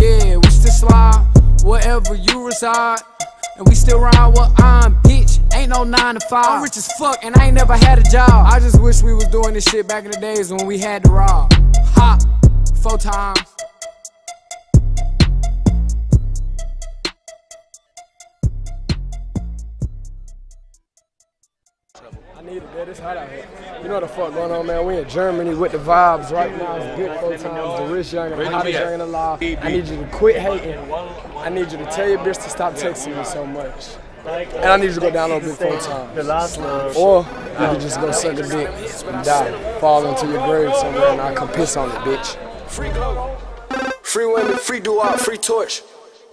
Yeah, we still slide wherever you reside. And we still ride what I'm, bitch.
Ain't no nine to five. I'm rich as fuck and I ain't never had a job. I just wish we was doing this shit back in the days when we had to rob. Ha, four times.
Need it, man. It's hot out here. You know what the fuck going on, man? We in Germany with the vibes right now. It's good four times. The rich young and the hottest young in the law. I need you to quit hating. I need you to tell your bitch to stop texting me so much. And I need you to go down on big four times.
The last one.
Or you can just go suck a dick and die. Fall into your grave somewhere and I come piss on it, bitch. Free glow. Free women, free do-out, free torch.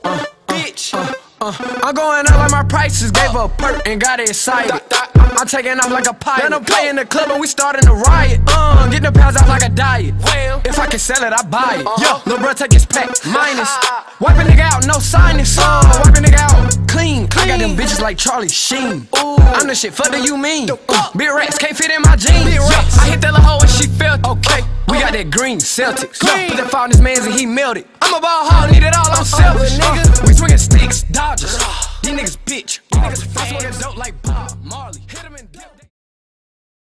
Uh, bitch. Uh, uh, I'm going out like my prices gave a perk and got excited. I'm taking off like a pilot. Then I'm playing the club and we starting to riot. Uh, getting the pounds off like a diet. Well, if I can sell it, I buy it. Yo, lil' bro, take his pack. Minus. *laughs* Wipe a nigga out, no sinus. Uh, wipe a nigga out clean. I got them bitches like Charlie Sheen. I'm the shit, fuck do you mean? Uh, big rats can't fit in my jeans. I hit that little hoe and she felt okay. We got that green Celtics. Green. Put that fire in his mans and he melted. I'm a ball hog, need it all, I'm selfish. nigga. We swinging sticks, Dodgers. These niggas bitch. These niggas I swinging dope like Bob Marley.